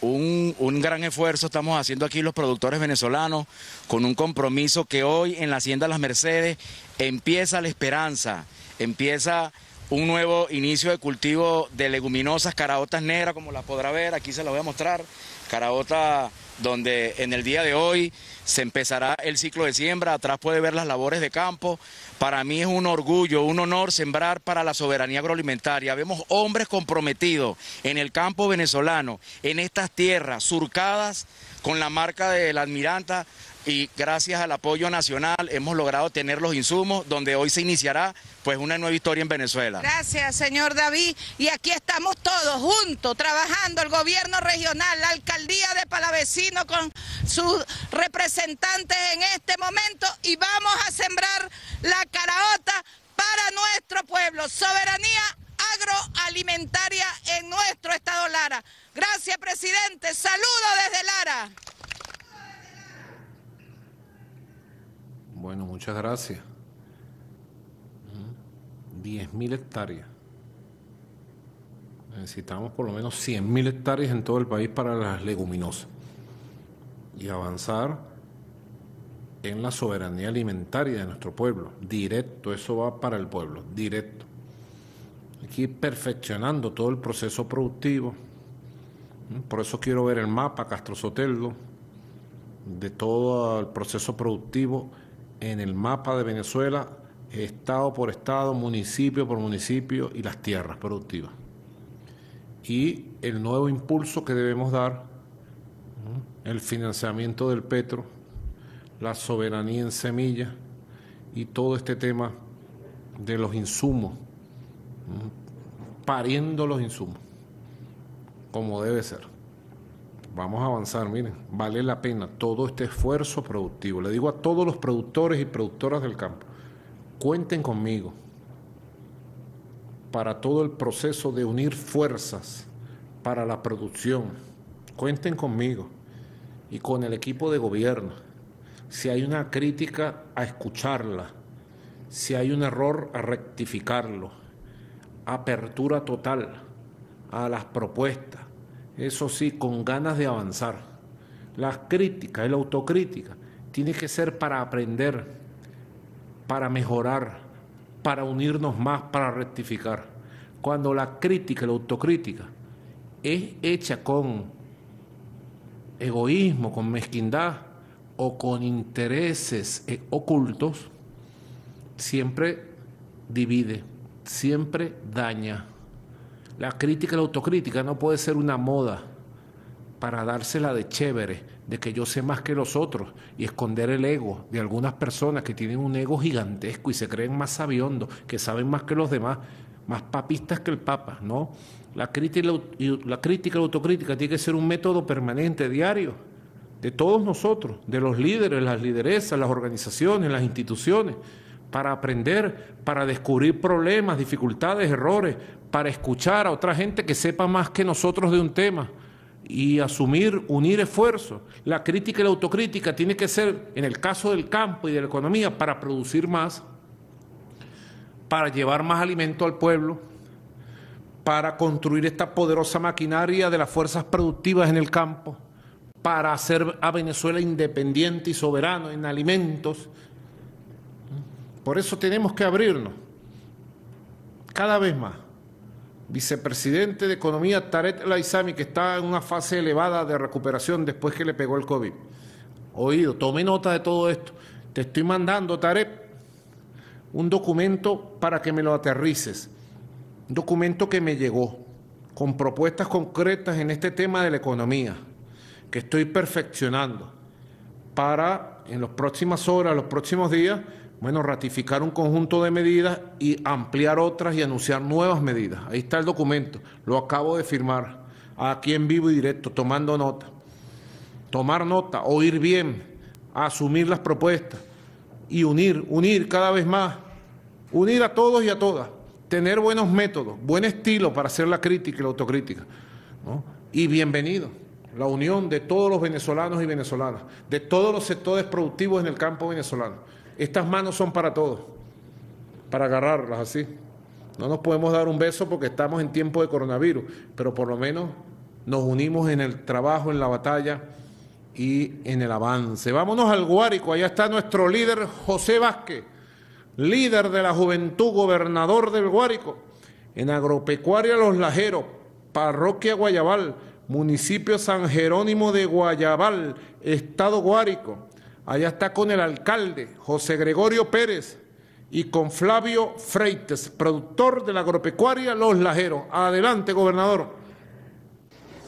un, un, gran esfuerzo estamos haciendo aquí los productores venezolanos con un compromiso que hoy en la Hacienda Las Mercedes empieza la esperanza, empieza un nuevo inicio de cultivo de leguminosas, caraotas negras, como las podrá ver, aquí se las voy a mostrar, caraota donde en el día de hoy se empezará el ciclo de siembra, atrás puede ver las labores de campo. Para mí es un orgullo, un honor sembrar para la soberanía agroalimentaria. Vemos hombres comprometidos en el campo venezolano, en estas tierras surcadas con la marca de la Admiranta y gracias al apoyo nacional hemos logrado tener los insumos donde hoy se iniciará pues una nueva historia en Venezuela. Gracias, señor David. Y aquí estamos todos juntos trabajando, el gobierno regional, la alcaldía de Palavecino con sus representantes en este momento y vamos a sembrar la caraota para nuestro pueblo. Soberanía agroalimentaria en nuestro estado Lara. Gracias, presidente. Saludo desde Lara. Bueno, muchas gracias. 10.000 hectáreas. Necesitamos por lo menos 100.000 hectáreas en todo el país para las leguminosas. Y avanzar en la soberanía alimentaria de nuestro pueblo. Directo, eso va para el pueblo, directo. Aquí perfeccionando todo el proceso productivo. Por eso quiero ver el mapa Castro Soteldo de todo el proceso productivo en el mapa de Venezuela, estado por estado, municipio por municipio y las tierras productivas. Y el nuevo impulso que debemos dar, el financiamiento del petro, la soberanía en semillas y todo este tema de los insumos, pariendo los insumos, como debe ser vamos a avanzar, miren, vale la pena todo este esfuerzo productivo. Le digo a todos los productores y productoras del campo, cuenten conmigo para todo el proceso de unir fuerzas para la producción. Cuenten conmigo y con el equipo de gobierno. Si hay una crítica, a escucharla. Si hay un error, a rectificarlo. Apertura total a las propuestas eso sí, con ganas de avanzar. La crítica, la autocrítica, tiene que ser para aprender, para mejorar, para unirnos más, para rectificar. Cuando la crítica, la autocrítica, es hecha con egoísmo, con mezquindad o con intereses eh, ocultos, siempre divide, siempre daña. La crítica la autocrítica no puede ser una moda para dársela de chévere, de que yo sé más que los otros y esconder el ego de algunas personas que tienen un ego gigantesco y se creen más sabiondos, que saben más que los demás, más papistas que el Papa, ¿no? La crítica la, crítica la autocrítica tiene que ser un método permanente, diario, de todos nosotros, de los líderes, las lideresas, las organizaciones, las instituciones para aprender, para descubrir problemas, dificultades, errores, para escuchar a otra gente que sepa más que nosotros de un tema y asumir, unir esfuerzos. La crítica y la autocrítica tiene que ser, en el caso del campo y de la economía, para producir más, para llevar más alimento al pueblo, para construir esta poderosa maquinaria de las fuerzas productivas en el campo, para hacer a Venezuela independiente y soberano en alimentos, por eso tenemos que abrirnos cada vez más. Vicepresidente de Economía Tarek Laizami, que está en una fase elevada de recuperación después que le pegó el COVID. Oído, tome nota de todo esto. Te estoy mandando, Tarek, un documento para que me lo aterrices. Un documento que me llegó con propuestas concretas en este tema de la economía, que estoy perfeccionando para en las próximas horas, los próximos días, bueno, ratificar un conjunto de medidas y ampliar otras y anunciar nuevas medidas. Ahí está el documento, lo acabo de firmar aquí en vivo y directo, tomando nota. Tomar nota, oír bien, asumir las propuestas y unir, unir cada vez más, unir a todos y a todas, tener buenos métodos, buen estilo para hacer la crítica y la autocrítica. Y bienvenido, la unión de todos los venezolanos y venezolanas, de todos los sectores productivos en el campo venezolano estas manos son para todos, para agarrarlas así. No nos podemos dar un beso porque estamos en tiempo de coronavirus, pero por lo menos nos unimos en el trabajo, en la batalla y en el avance. Vámonos al Guárico, allá está nuestro líder José Vázquez, líder de la juventud, gobernador del Guárico, en Agropecuaria Los Lajeros, Parroquia Guayabal, municipio San Jerónimo de Guayabal, Estado Guárico. Allá está con el alcalde José Gregorio Pérez y con Flavio Freites, productor de la agropecuaria Los Lajeros. Adelante, gobernador.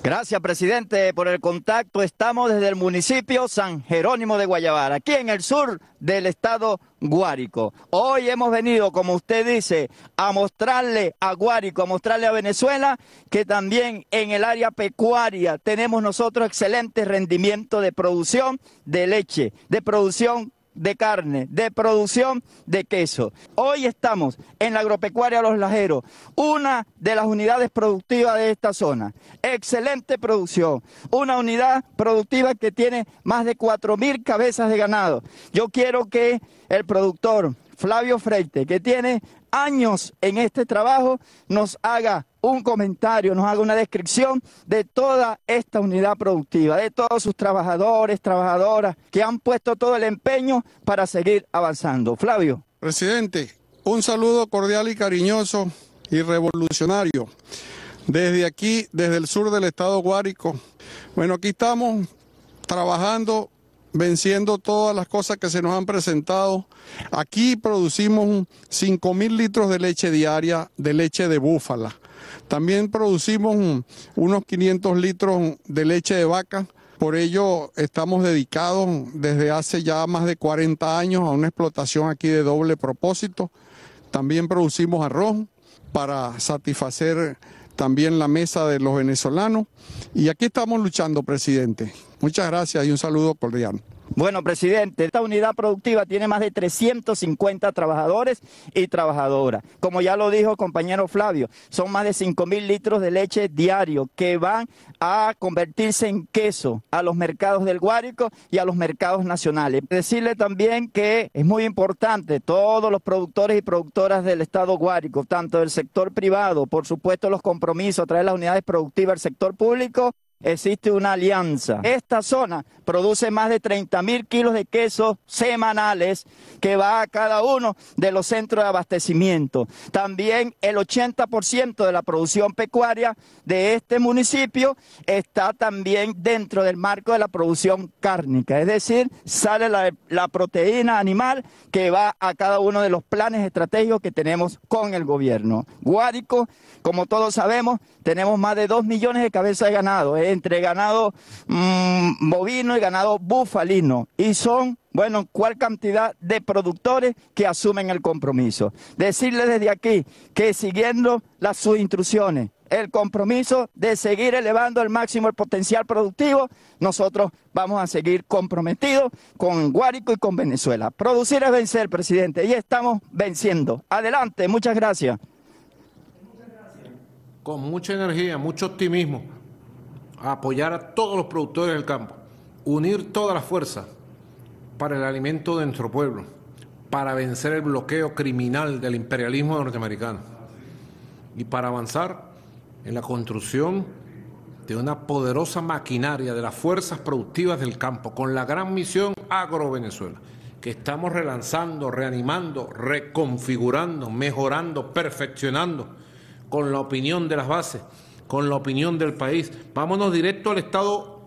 Gracias, presidente, por el contacto. Estamos desde el municipio San Jerónimo de Guayabal, aquí en el sur del estado Guárico. Hoy hemos venido, como usted dice, a mostrarle a Guárico, a mostrarle a Venezuela que también en el área pecuaria tenemos nosotros excelente rendimiento de producción de leche, de producción de carne, de producción de queso. Hoy estamos en la agropecuaria Los Lajeros, una de las unidades productivas de esta zona. Excelente producción, una unidad productiva que tiene más de 4.000 cabezas de ganado. Yo quiero que el productor Flavio Freite, que tiene años en este trabajo, nos haga un comentario, nos haga una descripción de toda esta unidad productiva, de todos sus trabajadores, trabajadoras que han puesto todo el empeño para seguir avanzando. Flavio. Presidente, un saludo cordial y cariñoso y revolucionario desde aquí, desde el sur del estado Guárico. Bueno, aquí estamos trabajando venciendo todas las cosas que se nos han presentado. Aquí producimos 5 mil litros de leche diaria, de leche de búfala. También producimos unos 500 litros de leche de vaca. Por ello estamos dedicados desde hace ya más de 40 años a una explotación aquí de doble propósito. También producimos arroz para satisfacer también la mesa de los venezolanos. Y aquí estamos luchando, presidente. Muchas gracias y un saludo cordial. Bueno, presidente, esta unidad productiva tiene más de 350 trabajadores y trabajadoras. Como ya lo dijo compañero Flavio, son más de 5 mil litros de leche diario que van a convertirse en queso a los mercados del Guárico y a los mercados nacionales. Decirle también que es muy importante todos los productores y productoras del Estado Guárico, tanto del sector privado, por supuesto los compromisos a través de las unidades productivas del sector público, existe una alianza. Esta zona produce más de 30 mil kilos de queso semanales que va a cada uno de los centros de abastecimiento. También el 80% de la producción pecuaria de este municipio está también dentro del marco de la producción cárnica, es decir, sale la, proteína animal que va a cada uno de los planes estratégicos que tenemos con el gobierno. Guárico, como todos sabemos, tenemos más de 2 millones de cabezas de ganado, entre ganado mm, bovino y ganado bufalino. Y son, bueno, cuál cantidad de productores que asumen el compromiso. Decirles desde aquí que siguiendo las sus instrucciones, el compromiso de seguir elevando al máximo el potencial productivo, nosotros vamos a seguir comprometidos con Guárico y con Venezuela. Producir es vencer, presidente, y estamos venciendo. Adelante, muchas gracias con mucha energía, mucho optimismo, a apoyar a todos los productores del campo, unir todas las fuerzas para el alimento de nuestro pueblo, para vencer el bloqueo criminal del imperialismo norteamericano y para avanzar en la construcción de una poderosa maquinaria de las fuerzas productivas del campo, con la gran misión Agro-Venezuela, que estamos relanzando, reanimando, reconfigurando, mejorando, perfeccionando con la opinión de las bases, con la opinión del país. Vámonos directo al estado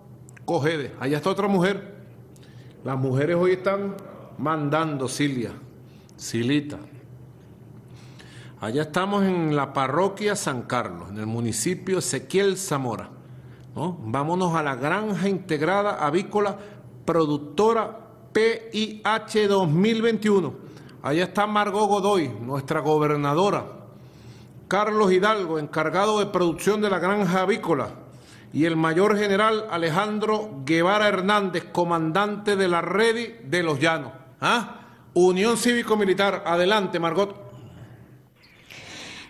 Cogede. Allá está otra mujer. Las mujeres hoy están mandando, Silvia, Silita. Allá estamos en la parroquia San Carlos, en el municipio Ezequiel Zamora. Vámonos a la granja integrada avícola productora PIH 2021. Allá está Margot Godoy, nuestra gobernadora Carlos Hidalgo, encargado de producción de la granja avícola, y el mayor general Alejandro Guevara Hernández, comandante de la red de los Llanos. ¿Ah? Unión Cívico-Militar. Adelante, Margot.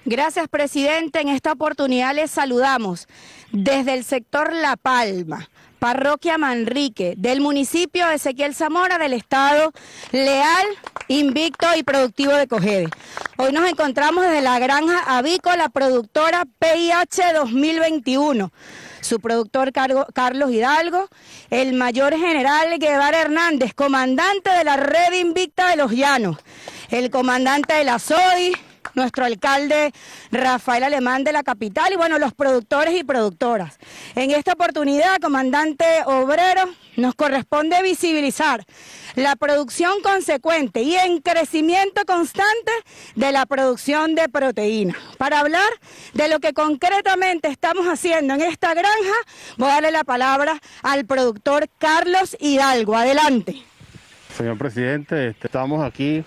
Gracias, presidente. En esta oportunidad les saludamos desde el sector La Palma, parroquia Manrique, del municipio de Ezequiel Zamora, del estado Leal invicto y productivo de Cogede. Hoy nos encontramos desde la granja avícola productora PIH 2021 su productor Carlos Hidalgo, el mayor general Guevara Hernández, comandante de la red invicta de los llanos, el comandante de la SODI, nuestro alcalde Rafael Alemán de la capital y bueno, los productores y productoras. En esta oportunidad, comandante obrero, nos corresponde visibilizar la producción consecuente y en crecimiento constante de la producción de proteína. Para hablar de lo que concretamente estamos haciendo en esta granja, voy a darle la palabra al productor Carlos Hidalgo. Adelante. Señor presidente, este, estamos aquí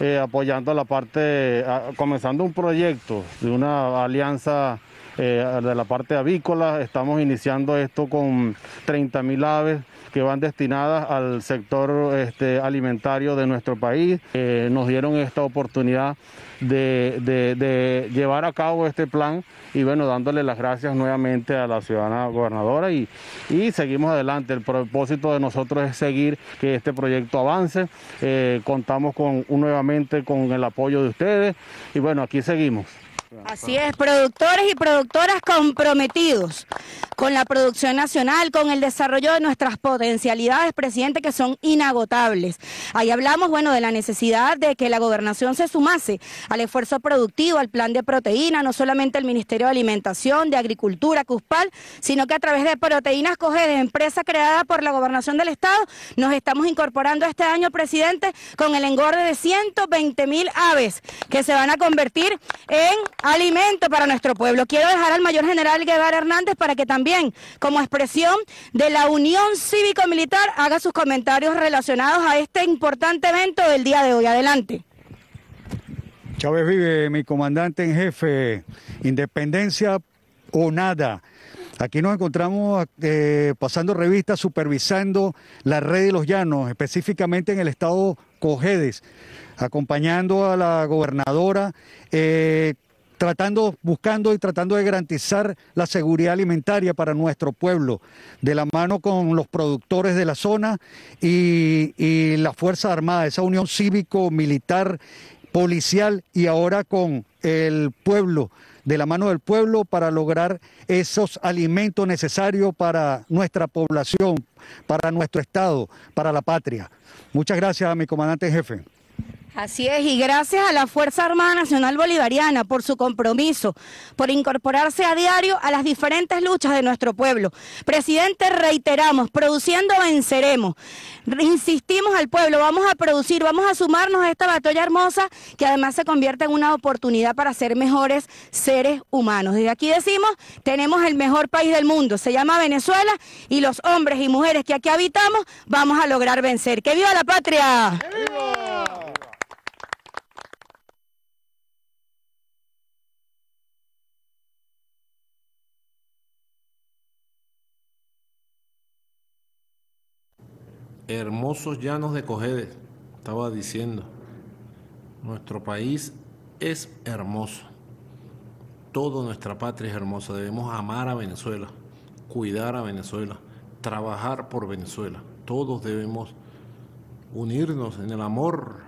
eh, apoyando la parte, comenzando un proyecto de una alianza eh, de la parte avícola. Estamos iniciando esto con 30 mil aves que van destinadas al sector este, alimentario de nuestro país. Eh, nos dieron esta oportunidad de, llevar a cabo este plan y bueno, dándole las gracias nuevamente a la ciudadana gobernadora y, y seguimos adelante. El propósito de nosotros es seguir que este proyecto avance. Eh, contamos con, nuevamente con el apoyo de ustedes y bueno, aquí seguimos. Así es, productores y productoras comprometidos con la producción nacional, con el desarrollo de nuestras potencialidades, presidente, que son inagotables. Ahí hablamos, bueno, de la necesidad de que la gobernación se sumase al esfuerzo productivo, al plan de proteína, no solamente el Ministerio de Alimentación, de Agricultura, CUSPAL, sino que a través de Proteínas Coge, de empresa creada por la gobernación del Estado, nos estamos incorporando este año, presidente, con el engorde de 120 mil aves que se van a convertir en alimento para nuestro pueblo. Quiero dejar al mayor general Guevara Hernández para que también, como expresión de la Unión Cívico-Militar, haga sus comentarios relacionados a este importante evento del día de hoy. Adelante. Chávez vive, mi comandante en jefe, independencia o nada. Aquí nos encontramos eh, pasando revistas, supervisando la red de los llanos, específicamente en el estado Cojedes, acompañando a la gobernadora, eh, tratando, buscando y tratando de garantizar la seguridad alimentaria para nuestro pueblo, de la mano con los productores de la zona y, y la Fuerza Armada, esa unión cívico-militar, policial y ahora con el pueblo, de la mano del pueblo para lograr esos alimentos necesarios para nuestra población, para nuestro Estado, para la patria. Muchas gracias mi comandante jefe. Así es, y gracias a la Fuerza Armada Nacional Bolivariana por su compromiso, por incorporarse a diario a las diferentes luchas de nuestro pueblo. Presidente, reiteramos, produciendo venceremos. Insistimos al pueblo, vamos a producir, vamos a sumarnos a esta batalla hermosa que además se convierte en una oportunidad para ser mejores seres humanos. Desde aquí decimos, tenemos el mejor país del mundo, se llama Venezuela y los hombres y mujeres que aquí habitamos vamos a lograr vencer. ¡Que viva la patria! Hermosos llanos de Cogede, estaba diciendo. Nuestro país es hermoso. Toda nuestra patria es hermosa. Debemos amar a Venezuela, cuidar a Venezuela, trabajar por Venezuela. Todos debemos unirnos en el amor,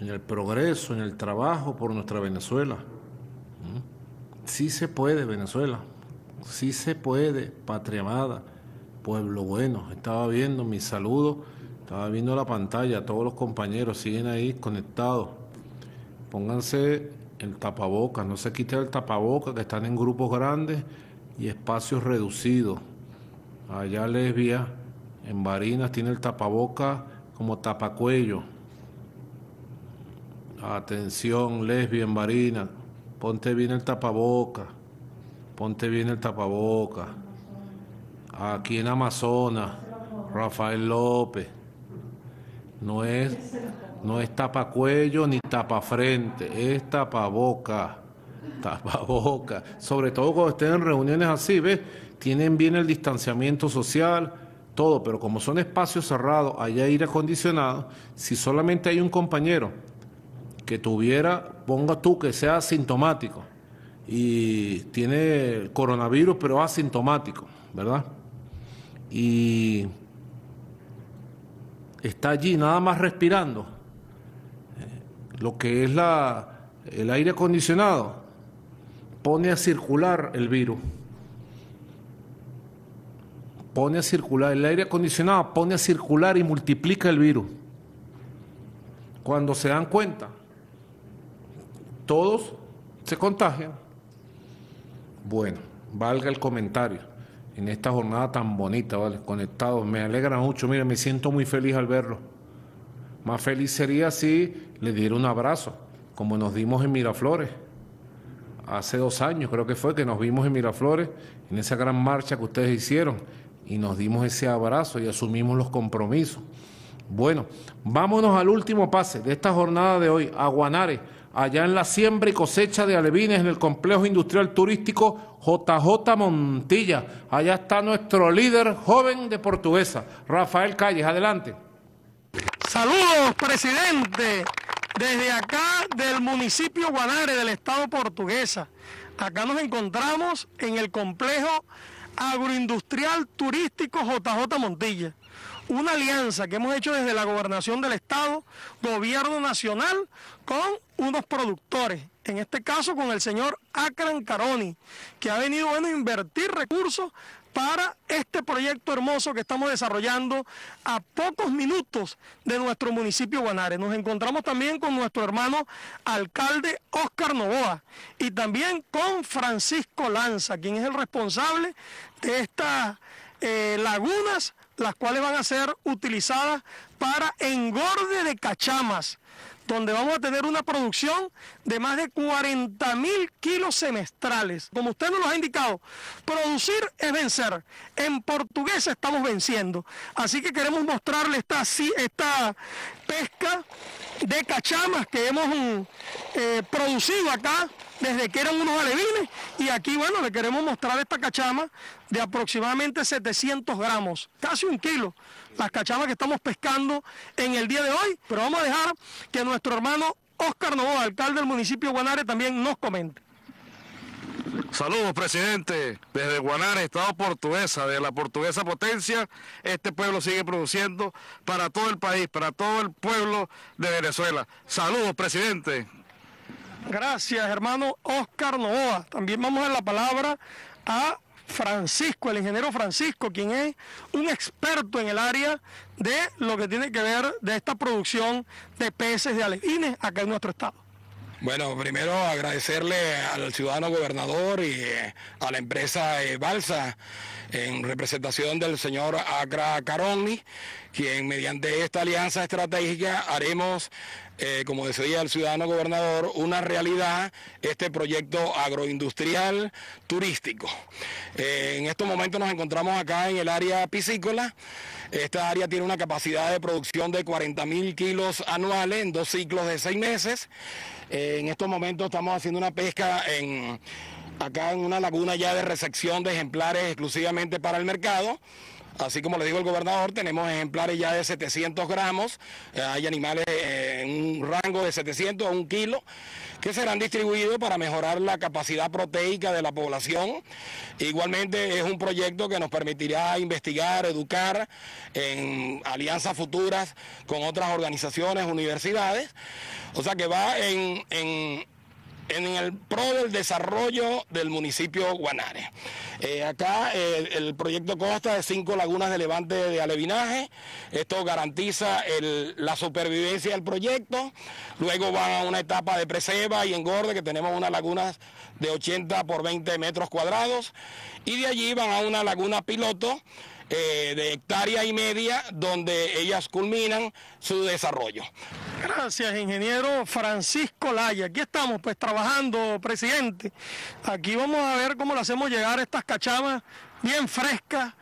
en el progreso, en el trabajo por nuestra Venezuela. ¿Mm? Sí se puede, Venezuela. Sí se puede, patria amada pueblo bueno. Estaba viendo mi saludo, estaba viendo la pantalla, todos los compañeros siguen ahí conectados. Pónganse el tapabocas, no se quite el tapabocas, que están en grupos grandes y espacios reducidos. Allá lesbia, en Barinas, tiene el tapabocas como tapacuello. Atención, lesbia en Barinas, ponte bien el tapabocas, ponte bien el tapabocas aquí en Amazonas, Rafael López. No es, no es tapacuello ni tapafrente, es tapaboca. Tapaboca. Sobre todo cuando estén en reuniones así, ¿ves? Tienen bien el distanciamiento social, todo, pero como son espacios cerrados, hay aire acondicionado, si solamente hay un compañero que tuviera, ponga tú que sea asintomático y tiene coronavirus, pero asintomático, ¿verdad? Y está allí nada más respirando, lo que es la, el aire acondicionado, pone a circular el virus. Pone a circular, el aire acondicionado pone a circular y multiplica el virus. Cuando se dan cuenta, todos se contagian. Bueno, valga el comentario en esta jornada tan bonita, ¿vale? Conectados, me alegra mucho, mire, me siento muy feliz al verlo. Más feliz sería si le diera un abrazo, como nos dimos en Miraflores. Hace dos años creo que fue que nos vimos en Miraflores, en esa gran marcha que ustedes hicieron, y nos dimos ese abrazo y asumimos los compromisos. Bueno, vámonos al último pase de esta jornada de hoy, a Guanare, allá en la siembra y cosecha de alevines en el complejo industrial turístico JJ Montilla. Allá está nuestro líder joven de portuguesa, Rafael Calles. Adelante. Saludos, presidente, desde acá del municipio Guanare del estado portuguesa. Acá nos encontramos en el complejo agroindustrial turístico JJ Montilla una alianza que hemos hecho desde la gobernación del estado, gobierno nacional, con unos productores, en este caso con el señor Akran Caroni, que ha venido bueno, a invertir recursos para este proyecto hermoso que estamos desarrollando a pocos minutos de nuestro municipio Guanare. Nos encontramos también con nuestro hermano alcalde Oscar Novoa y también con Francisco Lanza, quien es el responsable de estas eh, lagunas las cuales van a ser utilizadas para engorde de cachamas, donde vamos a tener una producción de más de 40 mil kilos semestrales. Como usted nos lo ha indicado, producir es vencer. En portugués estamos venciendo. Así que queremos mostrarle esta, esta pesca de cachamas que hemos eh, producido acá desde que eran unos alevines y aquí bueno le queremos mostrar esta cachama de aproximadamente 700 gramos, casi un kilo, las cachamas que estamos pescando en el día de hoy, pero vamos a dejar que nuestro hermano Oscar Novoa, alcalde del municipio de Guanare, también nos comente. Saludos, presidente. Desde Guanare, Estado portuguesa, de la portuguesa potencia, este pueblo sigue produciendo para todo el país, para todo el pueblo de Venezuela. Saludos, presidente. Gracias, hermano Oscar Novoa. También vamos a dar la palabra a Francisco, el ingeniero Francisco, quien es un experto en el área de lo que tiene que ver de esta producción de peces de alevines acá en nuestro estado. Bueno, primero agradecerle al ciudadano gobernador y eh, a la empresa eh, Balsa en representación del señor Acra Caroni, quien mediante esta alianza estratégica haremos, eh, como decía el ciudadano gobernador, una realidad este proyecto agroindustrial turístico. en estos momentos nos encontramos acá en el área piscícola. Esta área tiene una capacidad de producción de 40 mil kilos anuales en dos ciclos de seis meses. Eh, en estos momentos estamos haciendo una pesca en, acá en una laguna ya de recepción de ejemplares exclusivamente para el mercado. Así como le digo el gobernador, tenemos ejemplares ya de 700 gramos, eh, hay animales eh, en un rango de 700 a 1 kilo que serán distribuidos para mejorar la capacidad proteica de la población. Igualmente es un proyecto que nos permitirá investigar, educar en alianzas futuras con otras organizaciones, universidades. O sea que va en, en en el pro del desarrollo del municipio Guanare. Eh, acá eh, el proyecto consta de cinco lagunas de levante de alevinaje. Esto garantiza la supervivencia del proyecto. Luego van a una etapa de preseba y engorde, que tenemos unas lagunas de 80 por 20 metros cuadrados. Y de allí van a una laguna piloto eh, de hectárea y media donde ellas culminan su desarrollo. Gracias, ingeniero Francisco Laya. Aquí estamos pues trabajando, presidente. Aquí vamos a ver cómo le hacemos llegar estas cachamas bien frescas,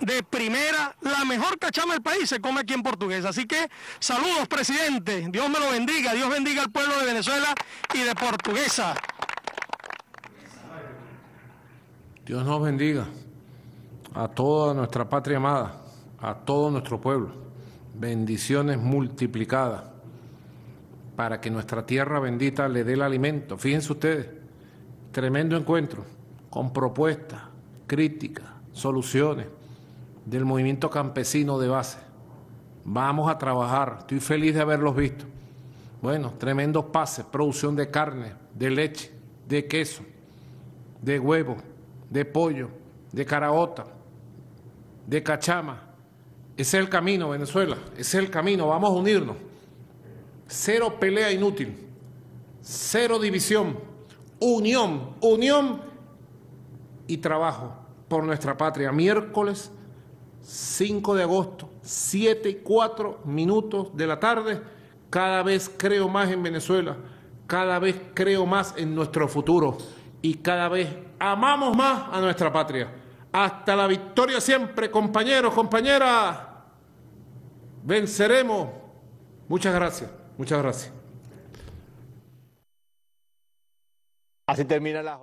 de primera, la mejor cachama del país se come aquí en Portugués. Así que saludos, presidente. Dios me lo bendiga. Dios bendiga al pueblo de Venezuela y de Portuguesa. Dios nos bendiga a toda nuestra patria amada, a todo nuestro pueblo. Bendiciones multiplicadas para que nuestra tierra bendita le dé el alimento. Fíjense ustedes, tremendo encuentro con propuestas, críticas, soluciones del movimiento campesino de base. Vamos a trabajar, estoy feliz de haberlos visto. Bueno, tremendos pases, producción de carne, de leche, de queso, de huevo, de pollo, de caraota, de cachama. Es el camino, Venezuela, es el camino, vamos a unirnos. Cero pelea inútil, cero división, unión, unión y trabajo por nuestra patria. Miércoles 5 de agosto, 7 y 4 minutos de la tarde. Cada vez creo más en Venezuela, cada vez creo más en nuestro futuro y cada vez amamos más a nuestra patria. Hasta la victoria siempre, compañeros, compañeras. Venceremos. Muchas gracias, muchas gracias. Así termina la